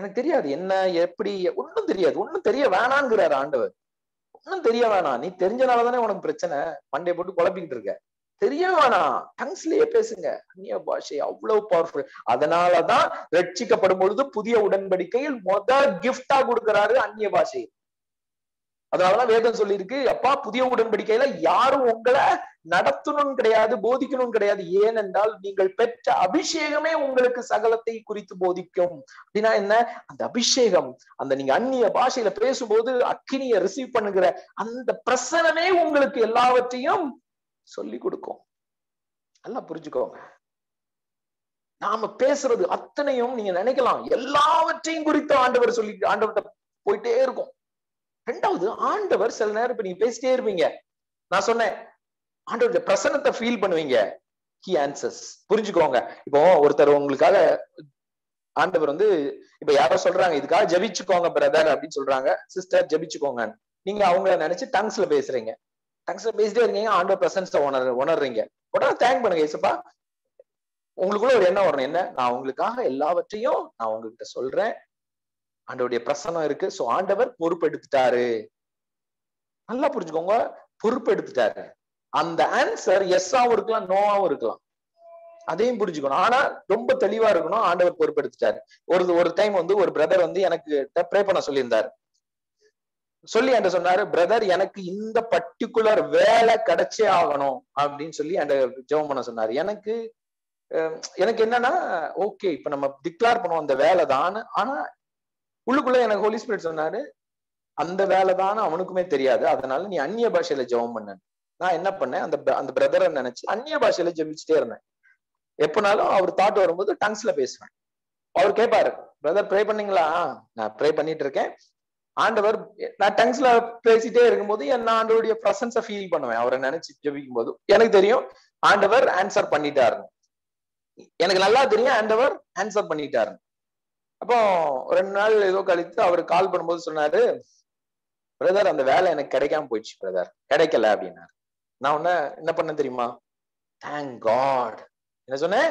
எனக்கு தெரியாது. என்ன எப்படி ஒண்ணும் தெரியாது. ஒண்ணும் தெரிய வேணாங்கிறாரு ஆண்டவர். ஒன்றும் தெரிய வேணாம். நீ தெரிஞ்சனாலதானே உனக்கு பிரச்சனை. மண்டே போட்டு குழப்பிக்கிட்டு இருக்க. தெரிய வேணாம். டங்ஸ்லயே பேசுங்க. அந்நிய பாஷை அவ்வளவு பவர்ஃபுல் அதனாலதான் ரட்சிக்கப்படும் பொழுது புதிய உடன்படிக்கையில் மொதல் கிஃப்டா கொடுக்கிறாரு அந்நிய பாஷை. அதனாலதான் வேதம் சொல்லியிருக்கு அப்பா புதிய உடன்படிக்கையில யாரும் உங்களை நடத்தணும் கிடையாது போதிக்கணும் கிடையாது. ஏனென்றால் நீங்கள் பெற்ற அபிஷேகமே உங்களுக்கு சகலத்தை குறித்து போதிக்கும். அப்படின்னா என்ன? அந்த அபிஷேகம் அந்த நீங்க அந்நிய பாஷையில பேசும்போது அக்கினிய ரிசீவ் பண்ணுகிற அந்த பிரசனமே உங்களுக்கு எல்லாவற்றையும் சொல்லி கொடுக்கும். நல்லா புரிஞ்சுக்கோங்க. நாம பேசுறது அத்தனையும் நீங்க நினைக்கலாம். எல்லாவற்றையும் குறித்து ஆண்டவர் சொல்லி ஆண்டவர்கிட்ட போயிட்டே இருக்கும். ரெண்டாவது ஆண்டவர் சில நேரம் இப்ப நீங்க பேசிட்டே இருப்பீங்க. நான் சொன்னேன் ஆண்டவர் பிரசனத்தை ஃபீல் பண்ணுவீங்க. கி ஆன்சர்ஸ் புரிஞ்சுக்கோங்க. இப்போ ஒருத்தர் உங்களுக்காக ஆண்டவர் வந்து இப்ப யாரோ சொல்றாங்க இதுக்காக ஜபிச்சுக்கோங்க பிரதர் அப்படின்னு சொல்றாங்க. சிஸ்டர் ஜபிச்சுக்கோங்க. நீங்க அவங்கள நினைச்சு டங்ஸ்ல பேசுறீங்க. டங்ஸ்ல பேசிட்டே இருக்கீங்க ஆண்டவர் பிரசன்ஸ் உணர் உணர்றீங்க. உடனே தேங்க் பண்ணுங்க ஏசப்பா உங்களுக்குள்ள ஒரு எண்ணம் வரணும். என்ன? நான் உங்களுக்காக எல்லாவற்றையும் நான் உங்ககிட்ட சொல்றேன். ஆண்டவருடைய பிரசனம் இருக்கு. சோ ஆண்டவர் பொறுப்பெடுத்துட்டாரு. நல்லா புரிஞ்சுக்கோங்க. பொறுப்பெடுத்துட்டாரு. அந்த ஆன்சர் எஸ்ஸாவும் இருக்கலாம் நோவாவும் இருக்கலாம். அதையும் புரிஞ்சுக்கணும். ஆனா ரொம்ப தெளிவா இருக்கணும். ஆண்டவர் பொறுப்பெடுத்துட்டாரு. ஒரு ஒரு டைம் வந்து ஒரு பிரதர் வந்து எனக்கு ப்ரே பண்ண சொல்லியிருந்தாரு. சொல்லி என்கிட்ட சொன்னாரு பிரதர் எனக்கு இந்த பர்டிகுலர் வேலை கிடைச்சே ஆகணும். அப்படின்னு சொல்லி என்கிட்ட ஜெபம் பண்ண சொன்னாரு. எனக்கு எனக்கு என்னன்னா ஓகே இப்ப நம்ம டிக்ளேர் பண்ணுவோம் அந்த வேலை தான் ஆனா உள்ளுக்குள்ள எனக்கு ஹோலி ஸ்பிரிட் சொன்னாரு. அந்த வேலை தானே அவனுக்குமே தெரியாது. அதனால நீ அந்நிய பாஷையில ஜெபம் பண்ண. நான் என்ன பண்ணேன்? அந்த அந்த பிரதரை நினைச்சு அந்நிய பாஷையில ஜெபிச்சுட்டே இருந்தேன். எப்பனாலும் அவர் தாட் வரும்போது டங்ஸ்ல பேசுவேன். அவர் கேட்பாரு பிரதர் ப்ரே பண்ணீங்களா? நான் ப்ரே பண்ணிட்டு இருக்கேன். ஆண்டவர் நான் டங்ஸ்ல பேசிட்டே இருக்கும்போது என் ஆண்டவருடைய பிரசன்ஸை ஃபீல் பண்ணுவேன். அவரை நினைச்சு ஜெபிக்கும் போது எனக்கு தெரியும் ஆண்டவர் ஆன்சர் பண்ணிட்டாரு எனக்கு நல்லா தெரியும் ஆண்டவர் ஆன்சர் பண்ணிட்டாரு அப்போ ரெண்டு நாள் ஏதோ கழித்து அவர் கால் பண்ணும்போது சொன்னாரு பிரதர் அந்த வேலை எனக்கு கிடைக்காம போயிடுச்சு பிரதர் கிடைக்கல அப்படின்னாரு. நான் உன்ன என்ன பண்ண தெரியுமா? தேங்க் காட் என்ன சொன்னேன்?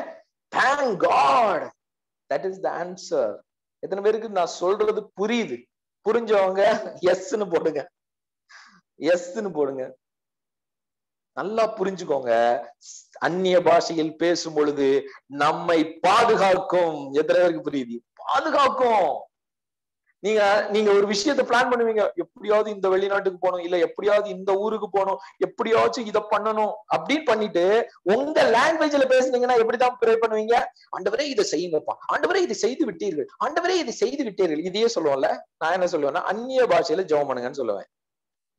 Thank God that is the answer எத்தனை பேருக்கு நான் சொல்றது புரியுது. புரிஞ்சவங்க எஸ்ன்னு போடுங்க. எஸ்ன்னு போடுங்க. நல்லா புரிஞ்சுக்கோங்க. அந்நிய பாஷையில் பேசும் பொழுது நம்மை பாதுகாக்கும். எத்தனை பேருக்கு புரியுது? பாதுகாக்கும். நீங்க நீங்க ஒரு விஷயத்த பிளான் பண்ணுவீங்க. எப்படியாவது இந்த வெளிநாட்டுக்கு போகணும் இல்ல எப்படியாவது இந்த ஊருக்கு போகணும் எப்படியாச்சும் இதை பண்ணணும் அப்படின்னு பண்ணிட்டு உங்க லாங்குவேஜ்ல பேசுனீங்கன்னா எப்படிதான் ப்ரே பண்ணுவீங்க? ஆண்டவரே இதை செய்யுங்கப்பா. ஆண்டவரே இதை செய்து விட்டீர்கள். ஆண்டவரே இதை செய்து விட்டீர்கள். இதையே சொல்லுவோம்ல. நான் என்ன சொல்லுவேன்னா அந்நிய பாஷையில ஜெபம் பண்ணுங்கன்னு சொல்லுவேன்.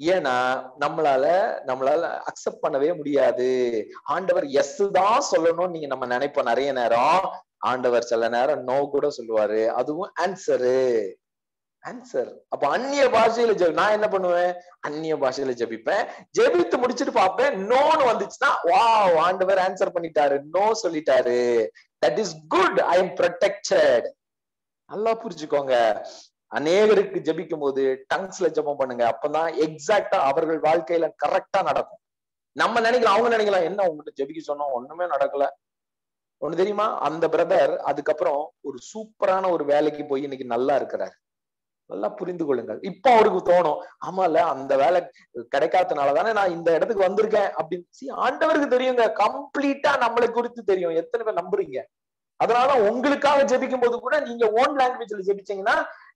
ஏன்னா நம்மளால நம்மளால அக்செப்ட் பண்ணவே முடியாது. ஆண்டவர் எஸ் தான் சொல்லணும்னு நீங்க நம்ம நினைப்போம் நிறைய நேரம். ஆண்டவர் சில நேரம் நோ கூட சொல்லுவாரு. அதுவும் ஆன்சரு ஆன்சர் அப்ப அந்நிய பாஷையில ஜெபி நான் என்ன பண்ணுவேன்? அந்நிய பாஷையில ஜெபிப்பேன். ஜெபித்து முடிச்சுட்டு பார்ப்பேன். நோன்னு வந்துச்சுன்னா வா ஆண்டவர் ஆன்சர் பண்ணிட்டாரு. நோ சொல்லிட்டாரு. That is good I am protected நல்லா புரிஞ்சுக்கோங்க. அநேகருக்கு ஜபிக்கும் போது டங்ஸ்ல ஜெபம் பண்ணுங்க. அப்பதான் எக்ஸாக்டா அவர்கள் வாழ்க்கையில கரெக்டா நடக்கும். நம்ம நினைக்கலாம் அவங்க நினைக்கலாம் என்ன உங்ககிட்ட ஜெபிக்க சொன்னோம்? ஒண்ணுமே நடக்கல. ஒண்ணு தெரியுமா? அந்த பிரதர் அதுக்கப்புறம் ஒரு சூப்பரான ஒரு வேலைக்கு போய் இன்னைக்கு நல்லா இருக்கிறார். நல்லா புரிந்து கொள்ளுங்கள். இப்போ அவருக்கு தோணும் ஆமால அந்த வேலை கிடைக்காதனால தானே நான் இந்த இடத்துக்கு வந்திருக்கேன் அப்படின்னு. ஆண்டவருக்கு தெரியுங்க. கம்ப்ளீட்டா நம்மளை குறித்து தெரியும். எத்தனை பேர் நம்புறீங்க? அதனால உங்களுக்காக ஜெபிக்கும் போது கூட நீங்க ஓன் லாங்குவேஜ்ல ஜெபிச்சீங்கன்னா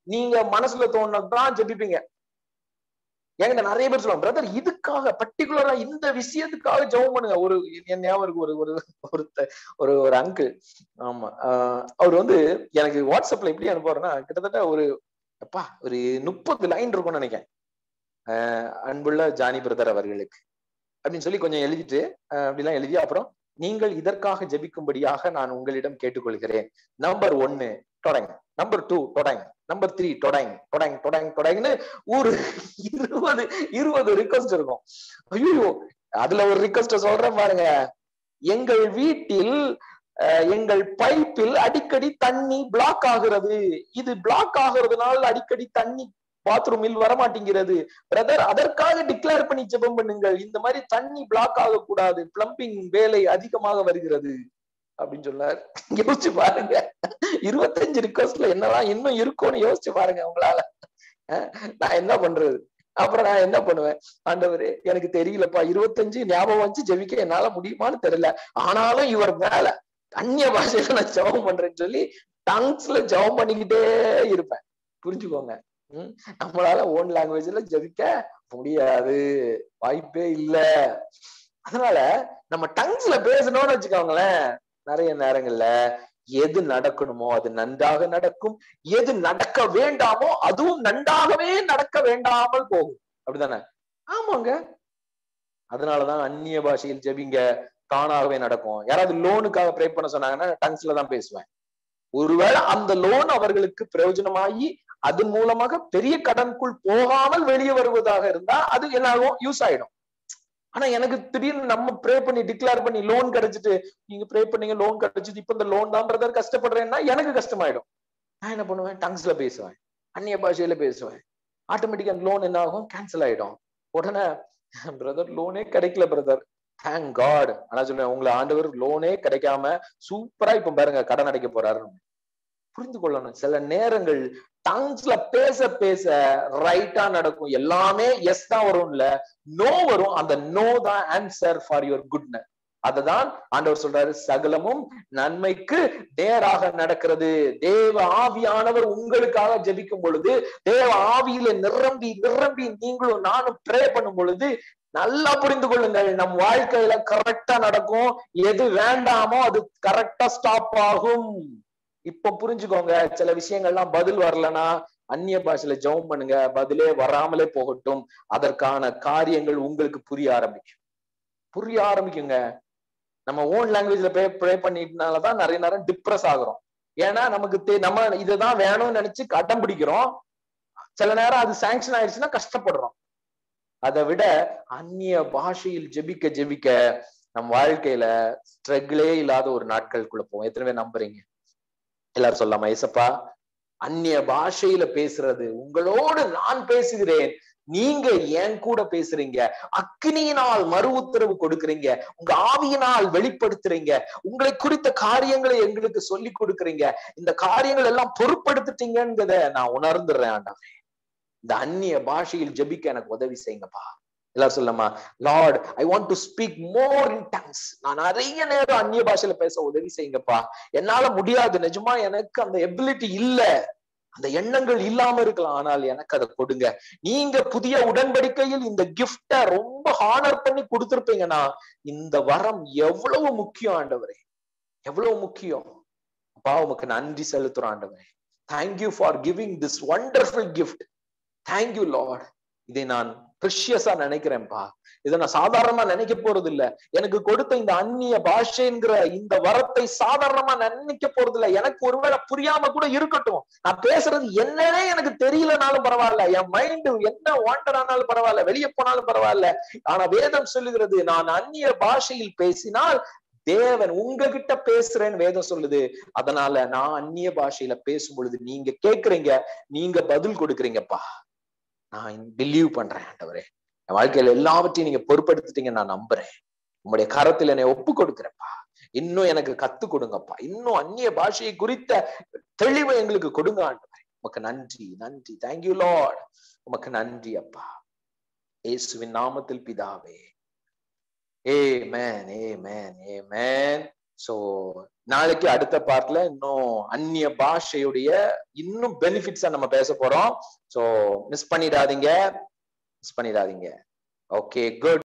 நீங்க மனசுல தோணுதான் ஜெபிப்பீங்க. என்கிட்ட நிறைய பேர் சொல்லுவாங்க பிரதர் இதுக்காக பர்டிகுலரா இந்த விஷயத்துக்காக ஜெபம் பண்ணுங்க. ஒரு என் ஞாபகம் இருக்கு ஒரு ஒரு ஒருத்த- ஒரு ஒரு அங்கிள் ஆமா. ஆஹ் அவர் வந்து எனக்கு வாட்ஸ்அப்ல எப்படி அனுப்புவாருன்னா கிட்டத்தட்ட ஒரு அப்பா ஒரு முப்பது லைன் இருக்கும்னு நினைக்கிறேன். ஆஹ் அன்புள்ள ஜானி பிரதர் அவர்களுக்கு. அப்படின்னு சொல்லி கொஞ்சம் எழுதிட்டு அப்படிலாம் எழுதி அப்புறம் நீங்கள் இதற்காக ஜபிக்கும்படியாக நான் உங்களிடம் கேட்டுக்கொள்கிறேன். நம்பர் ஒன்னு தொடங்க நம்பர் டூ தொடங்க நம்பர் த்ரீ தொடங்க தொடங்க தொடங்க தொடங்கன்னு ஒரு இருபது இருபது ரிக்வஸ்ட் இருக்கும். ஐயோ அதுல ஒரு ரிக்வஸ்ட சொல்றேன் பாருங்க. எங்கள் வீட்டில் எங்கள் பைப்பில் அடிக்கடி தண்ணி பிளாக் ஆகிறது. இது பிளாக் ஆகிறதுனால அடிக்கடி தண்ணி பாத்ரூமில் வரமாட்டேங்கிறது. பிரதர் அதற்காக டிக்ளேர் பண்ணி ஜெபம் பண்ணுங்கள். இந்த மாதிரி தண்ணி பிளாக் ஆகக்கூடாது. பிளம்பிங் வேலை அதிகமாக வருகிறது. அப்படின்னு சொன்னார். யோசிச்சு பாருங்க. இருபத்தஞ்சு ரிக்வஸ்ட்ல என்னெல்லாம் இன்னும் இருக்கும்னு யோசிச்சு பாருங்க உங்களால. நான் என்ன பண்றது? அப்புறம் நான் என்ன பண்ணுவேன்? ஆண்டவரே எனக்கு தெரியலப்பா. இருபத்தஞ்சு ஞாபகம் வச்சு ஜெபிக்க என்னால முடியுமான்னு தெரியல. ஆனாலும் இவர் மேல அந்நிய பாஷையில நான் ஜெபம் பண்றேன்னு சொல்லி டங்ஸ்ல ஜெபம் பண்ணிக்கிட்டே இருப்பேன். புரிஞ்சுக்கோங்க. நம்மளால ஓன் லாங்குவேஜ்ல ஜபிக்க முடியாது. வாய்ப்பே இல்ல. அதனால நம்ம டங்ஸ்ல பேசணும்னு வச்சுக்கோங்களேன். நிறைய நேரங்கள்ல எது நடக்கணுமோ அது நன்றாக நடக்கும். எது நடக்க வேண்டாமோ அதுவும் நன்றாகவே நடக்க வேண்டாமல் போகும். அப்படிதானே? ஆமாங்க. அதனாலதான் அந்நிய பாஷையில் ஜெபிங்க. தானாகவே நடக்கும். யாராவது லோனுக்காக ப்ரே பண்ண சொன்னாங்கன்னா டங்ஸ்ல தான் பேசுவேன். ஒருவேளை அந்த லோன் அவர்களுக்கு பிரயோஜனமாகி அதன் மூலமாக பெரிய கடனுக்குள் போகாமல் வெளியே வருவதாக இருந்தா அது எல்லாரும் யூஸ் ஆயிடும். ஆனா எனக்கு திடீர்னு நம்ம ப்ரே பண்ணி டிக்ளேர் பண்ணி லோன் கிடைச்சிட்டு நீங்க ப்ரே பண்ணீங்க லோன் கிடைச்சிட்டு இப்ப இந்த லோன் தான் பிரதர் கஷ்டப்படுறேன்னா எனக்கு கஷ்டமாயிடும். நான் என்ன பண்ணுவேன்? டங்ஸ்ல பேசுவேன். அந்நிய பாஷையில பேசுவேன். ஆட்டோமேட்டிக்கா அந்த லோன் என்ன ஆகும் கேன்சல் ஆயிடும். உடனே பிரதர் லோனே கிடைக்கல பிரதர் தேங்க் காட் ஆனா சொல்லுவேன் உங்களை ஆண்டவர் லோனே கிடைக்காம சூப்பரா இப்ப பாருங்க கடன் அடைக்க போறாரு புரிந்து கொள்ளணும். சில நேரங்கள் டங்ஸ்ல பேச பேச ரைட்டா நடக்கும். எல்லாமே எஸ் தான் வரும் இல்ல நோ வரும். அந்த நோ தான் ஆன்சர் ஃபார் யுவர் குட்னஸ் அததான் ஆண்டவர் சொல்றாரு சகலமும் நன்மைக்கு நேராக நடக்கிறது. தேவ ஆவியானவர் உங்களுக்காக ஜெபிக்கும் பொழுது தேவ ஆவியில நிரம்பி நிரம்பி நீங்களும் நானும் ப்ரே பண்ணும் பொழுது நல்லா புரிந்து கொள்ளுங்கள். நம் வாழ்க்கையில கரெக்டா நடக்கும். எது வேண்டாமோ அது கரெக்டா ஸ்டாப் ஆகும். இப்ப புரிஞ்சுக்கோங்க சில விஷயங்கள்லாம் பதில் வரலன்னா அந்நிய பாஷையில ஜெபம் பண்ணுங்க பதிலே வராமலே போகட்டும். அதற்கான காரியங்கள் உங்களுக்கு புரிய ஆரம்பிக்கும். புரிய ஆரம்பிக்குங்க. நம்ம ஓன் லாங்குவேஜ்ல ப்ரே ப்ரே பண்ணிட்டனாலதான் நிறைய நேரம் டிப்ரெஸ் ஆகுறோம். ஏன்னா நமக்கு தெ- நம்ம இதுதான் வேணும்னு நினைச்சு கட்டம் பிடிக்கிறோம். சில நேரம் அது சாங்ஷன் ஆயிடுச்சுன்னா கஷ்டப்படுறோம். அதை விட அந்நிய பாஷையில் ஜெபிக்க ஜெபிக்க நம் வாழ்க்கையில ஸ்ட்ரகிளே இல்லாத ஒரு நாட்களுக்குள்ள போவோம். எத்தனை பேர் நம்புறீங்க? எல்லாரும் சொல்லலாமா? ஏசப்பா அந்நிய பாஷையில பேசுறது உங்களோடு நான் பேசுகிறேன். நீங்க என் கூட பேசுறீங்க. அக்னியினால் மறு உத்தரவு கொடுக்குறீங்க. உங்க ஆவியினால் வெளிப்படுத்துறீங்க. உங்களை குறித்த காரியங்களை எங்களுக்கு சொல்லி கொடுக்குறீங்க. இந்த காரியங்கள் எல்லாம் பொறுப்படுத்திட்டீங்கன்றத நான் உணர்ந்துடுறேன் ஆண்டவரே. இந்த அந்நிய பாஷையில் ஜெபிக்க எனக்கு உதவி செய்யுங்கப்பா. எல்லாரும் சொல்லலாமா? Lord I want to speak more in tongues நான் நிறைய நேரம் அந்நிய பாஷையில பேச உதவி செய்யுங்கப்பா. என்னால முடியாது. நிஜமா எனக்கு அந்த எபிலிட்டி இல்ல. அந்த எண்ணங்கள் இல்லாம இருக்கலாம். ஆனால் எனக்கு அதை கொடுங்க. நீங்க புதிய உடன்படிக்கையில் இந்த கிஃப்ட ரொம்ப ஹானர் பண்ணி கொடுத்துருப்பீங்கன்னா இந்த வரம் எவ்வளவு முக்கியம் ஆண்டவரே. எவ்வளவு முக்கியம். அப்பா உமக்கு நன்றி செலுத்துறோம் ஆண்டவரே. Thank you for giving this wonderful gift thank you Lord இதை நான் ப்ரிஷியஸா நினைக்கிறேன்ப்பா இதை நான் சாதாரணமா நினைக்க போறது இல்ல எனக்கு கொடுத்த இந்த அந்நிய பாஷைங்கிற இந்த வரத்தை சாதாரணமா நினைக்க போறது இல்ல எனக்கு ஒருவேளை புரியாம கூட இருக்கட்டும். நான் பேசுறது என்னன்னே எனக்கு தெரியலனாலும் பரவாயில்ல. என் மைண்ட் என்ன வாண்டர் ஆனாலும் பரவாயில்ல. வெளியே போனாலும் பரவாயில்ல. ஆனா வேதம் சொல்லுகிறது நான் அந்நிய பாஷையில் பேசினால் தேவன் உங்ககிட்ட பேசுறேன்னு வேதம் சொல்லுது. அதனால நான் அந்நிய பாஷையில பேசும் பொழுது நீங்க கேக்குறீங்க நீங்க பதில் கொடுக்குறீங்கப்பா. நான் பிலீவ் பண்றேன் ஆண்டவரே. என் வாழ்க்கையில எல்லாவற்றையும் நீங்க பொறுப்படுத்திட்டீங்க நான் நம்புறேன். உங்களுடைய கரத்தில் என்னை ஒப்பு கொடுக்குறப்பா இன்னும் எனக்கு கத்து கொடுங்கப்பா. இன்னும் அந்நிய பாஷையை குறித்த தெளிவை எங்களுக்கு கொடுங்க ஆண்டவரே. உமக்கு நன்றி நன்றி. தேங்க்யூ லார்ட் உமக்கு நன்றி அப்பா. இயேசுவின் நாமத்தில் பிதாவே. Amen amen amen so நாளைக்கு அடுத்த பார்ட்ல இன்னும் அந்நிய பாஷையுடைய இன்னும் பெனிஃபிட்ஸா நம்ம பேச போறோம். சோ மிஸ் பண்ணிடாதீங்க. மிஸ் பண்ணிடாதீங்க. Okay good